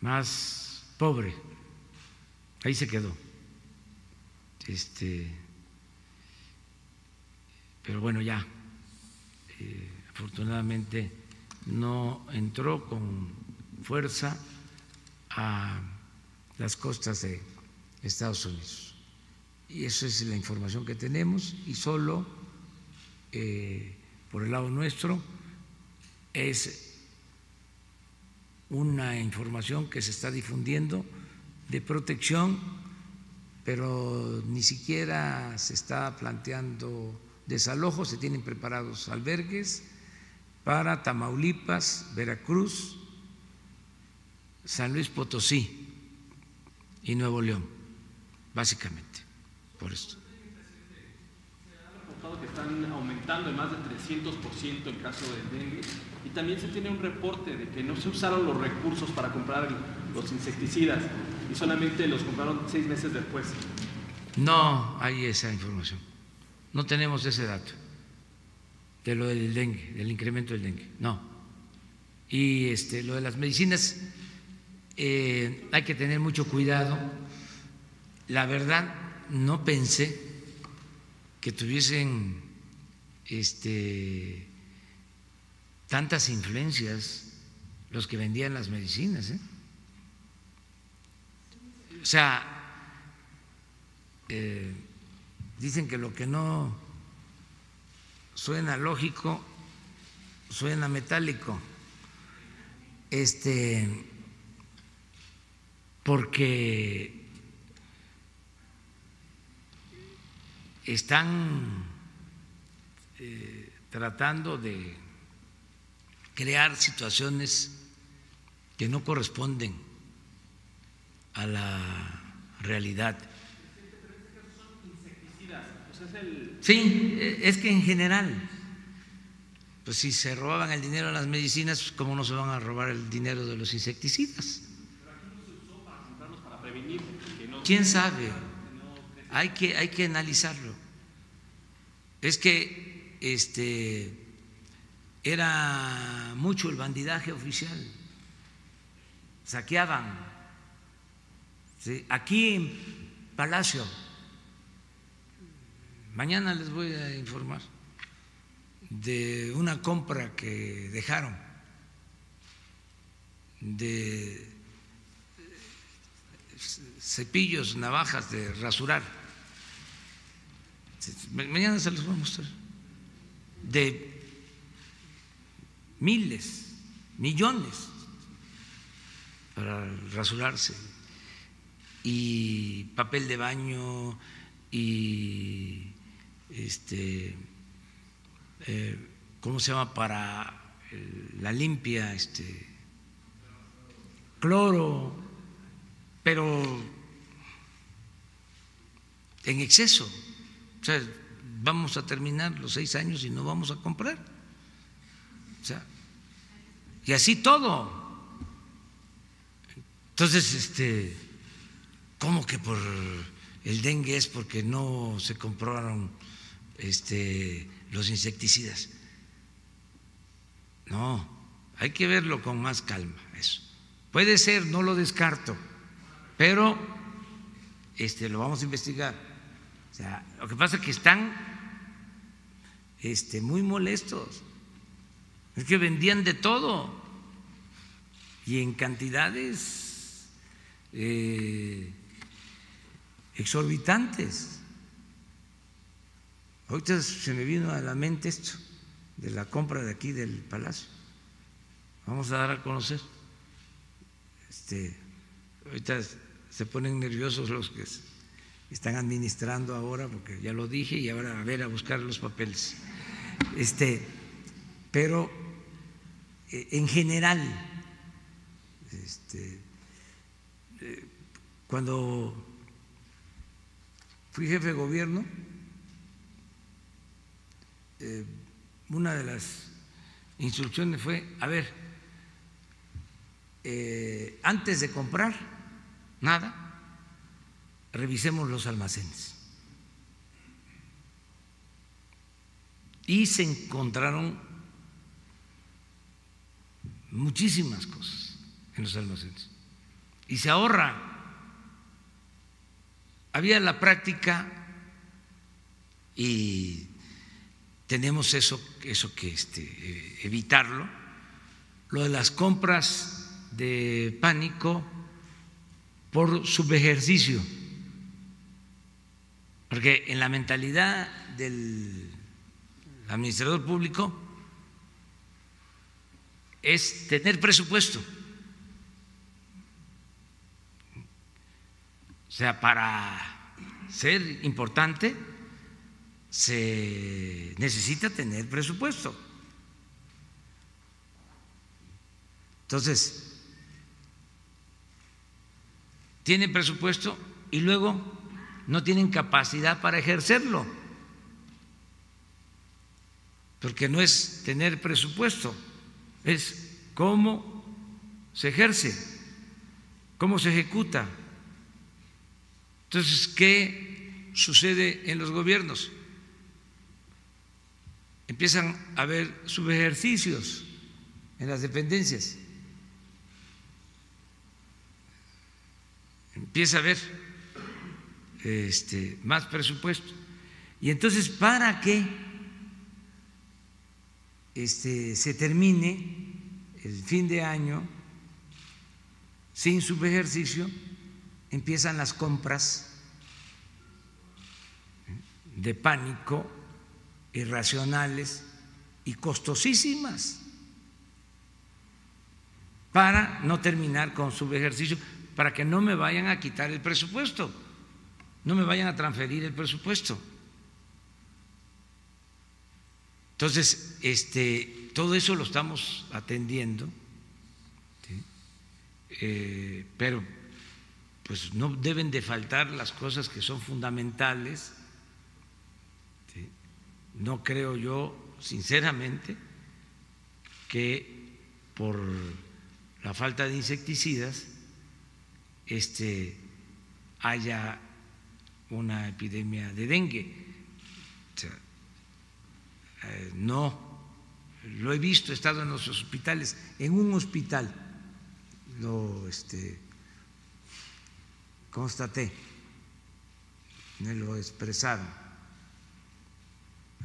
más pobre ahí se quedó este pero bueno ya eh, afortunadamente no entró con fuerza a las costas de Estados Unidos. Y eso es la información que tenemos y solo eh, por el lado nuestro es una información que se está difundiendo de protección, pero ni siquiera se está planteando desalojo, se tienen preparados albergues para Tamaulipas, Veracruz, San Luis Potosí y Nuevo León, básicamente, por esto. Se ha reportado que están aumentando en más de 300% el caso del dengue y también se tiene un reporte de que no se usaron los recursos para comprar los insecticidas y solamente los compraron seis meses después. No hay esa información, no tenemos ese dato de lo del dengue, del incremento del dengue, no. Y este, lo de las medicinas, eh, hay que tener mucho cuidado. La verdad, no pensé que tuviesen este, tantas influencias los que vendían las medicinas. ¿eh? O sea, eh, dicen que lo que no suena lógico, suena metálico. Este porque están eh, tratando de crear situaciones que no corresponden a la realidad. Sí, es que en general, pues si se robaban el dinero de las medicinas, ¿cómo no se van a robar el dinero de los insecticidas? ¿Quién sabe? Hay que, hay que analizarlo. Es que este, era mucho el bandidaje oficial. Saqueaban. Aquí en Palacio, mañana les voy a informar de una compra que dejaron de cepillos, navajas de rasurar. Mañana se los voy a mostrar. De miles, millones para rasurarse. Y papel de baño y este eh, ¿cómo se llama? para la limpia, este cloro, pero en exceso. O sea, vamos a terminar los seis años y no vamos a comprar. O sea, y así todo. Entonces, este, ¿cómo que por el dengue es porque no se compraron este, los insecticidas? No, hay que verlo con más calma eso. Puede ser, no lo descarto, pero este, lo vamos a investigar lo que pasa es que están este, muy molestos. Es que vendían de todo y en cantidades eh, exorbitantes. Ahorita se me vino a la mente esto de la compra de aquí del palacio. Vamos a dar a conocer Este, ahorita se ponen nerviosos los que están administrando ahora, porque ya lo dije, y ahora a ver a buscar los papeles. Este, pero eh, en general, este, eh, cuando fui jefe de gobierno, eh, una de las instrucciones fue, a ver, antes de comprar nada, revisemos los almacenes. Y se encontraron muchísimas cosas los almacenes. Y se ahorra. Había la práctica y tenemos eso, eso que este, evitarlo, lo de las compras de pánico por subejercicio, porque en la mentalidad del administrador público es tener presupuesto. O sea, para ser importante se necesita tener presupuesto. Entonces, tienen presupuesto y luego no tienen capacidad para ejercerlo, porque no es tener presupuesto es cómo se ejerce, cómo se ejecuta. Entonces, ¿qué sucede en los gobiernos? Empiezan a haber subejercicios en las dependencias. Empieza a haber este, más presupuesto. Y entonces, ¿para qué? este, se termine el fin de año sin subejercicio, empiezan las compras de pánico irracionales y costosísimas para no terminar con subejercicio, para que no me vayan a quitar el presupuesto, no me vayan a transferir el presupuesto. Entonces, este, todo eso lo estamos atendiendo, eh, pero pues no deben de faltar las cosas que son fundamentales. No creo yo, sinceramente, que por la falta de insecticidas este, haya una epidemia de dengue. Eh, no, lo he visto, he estado en los hospitales, en un hospital lo este, constaté, me lo expresaron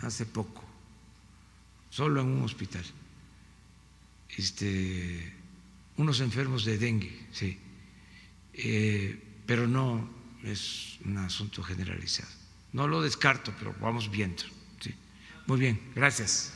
hace poco, solo en un hospital, este, unos enfermos de dengue, sí, eh, pero no es un asunto generalizado. No lo descarto, pero vamos viendo. Muy bien, gracias.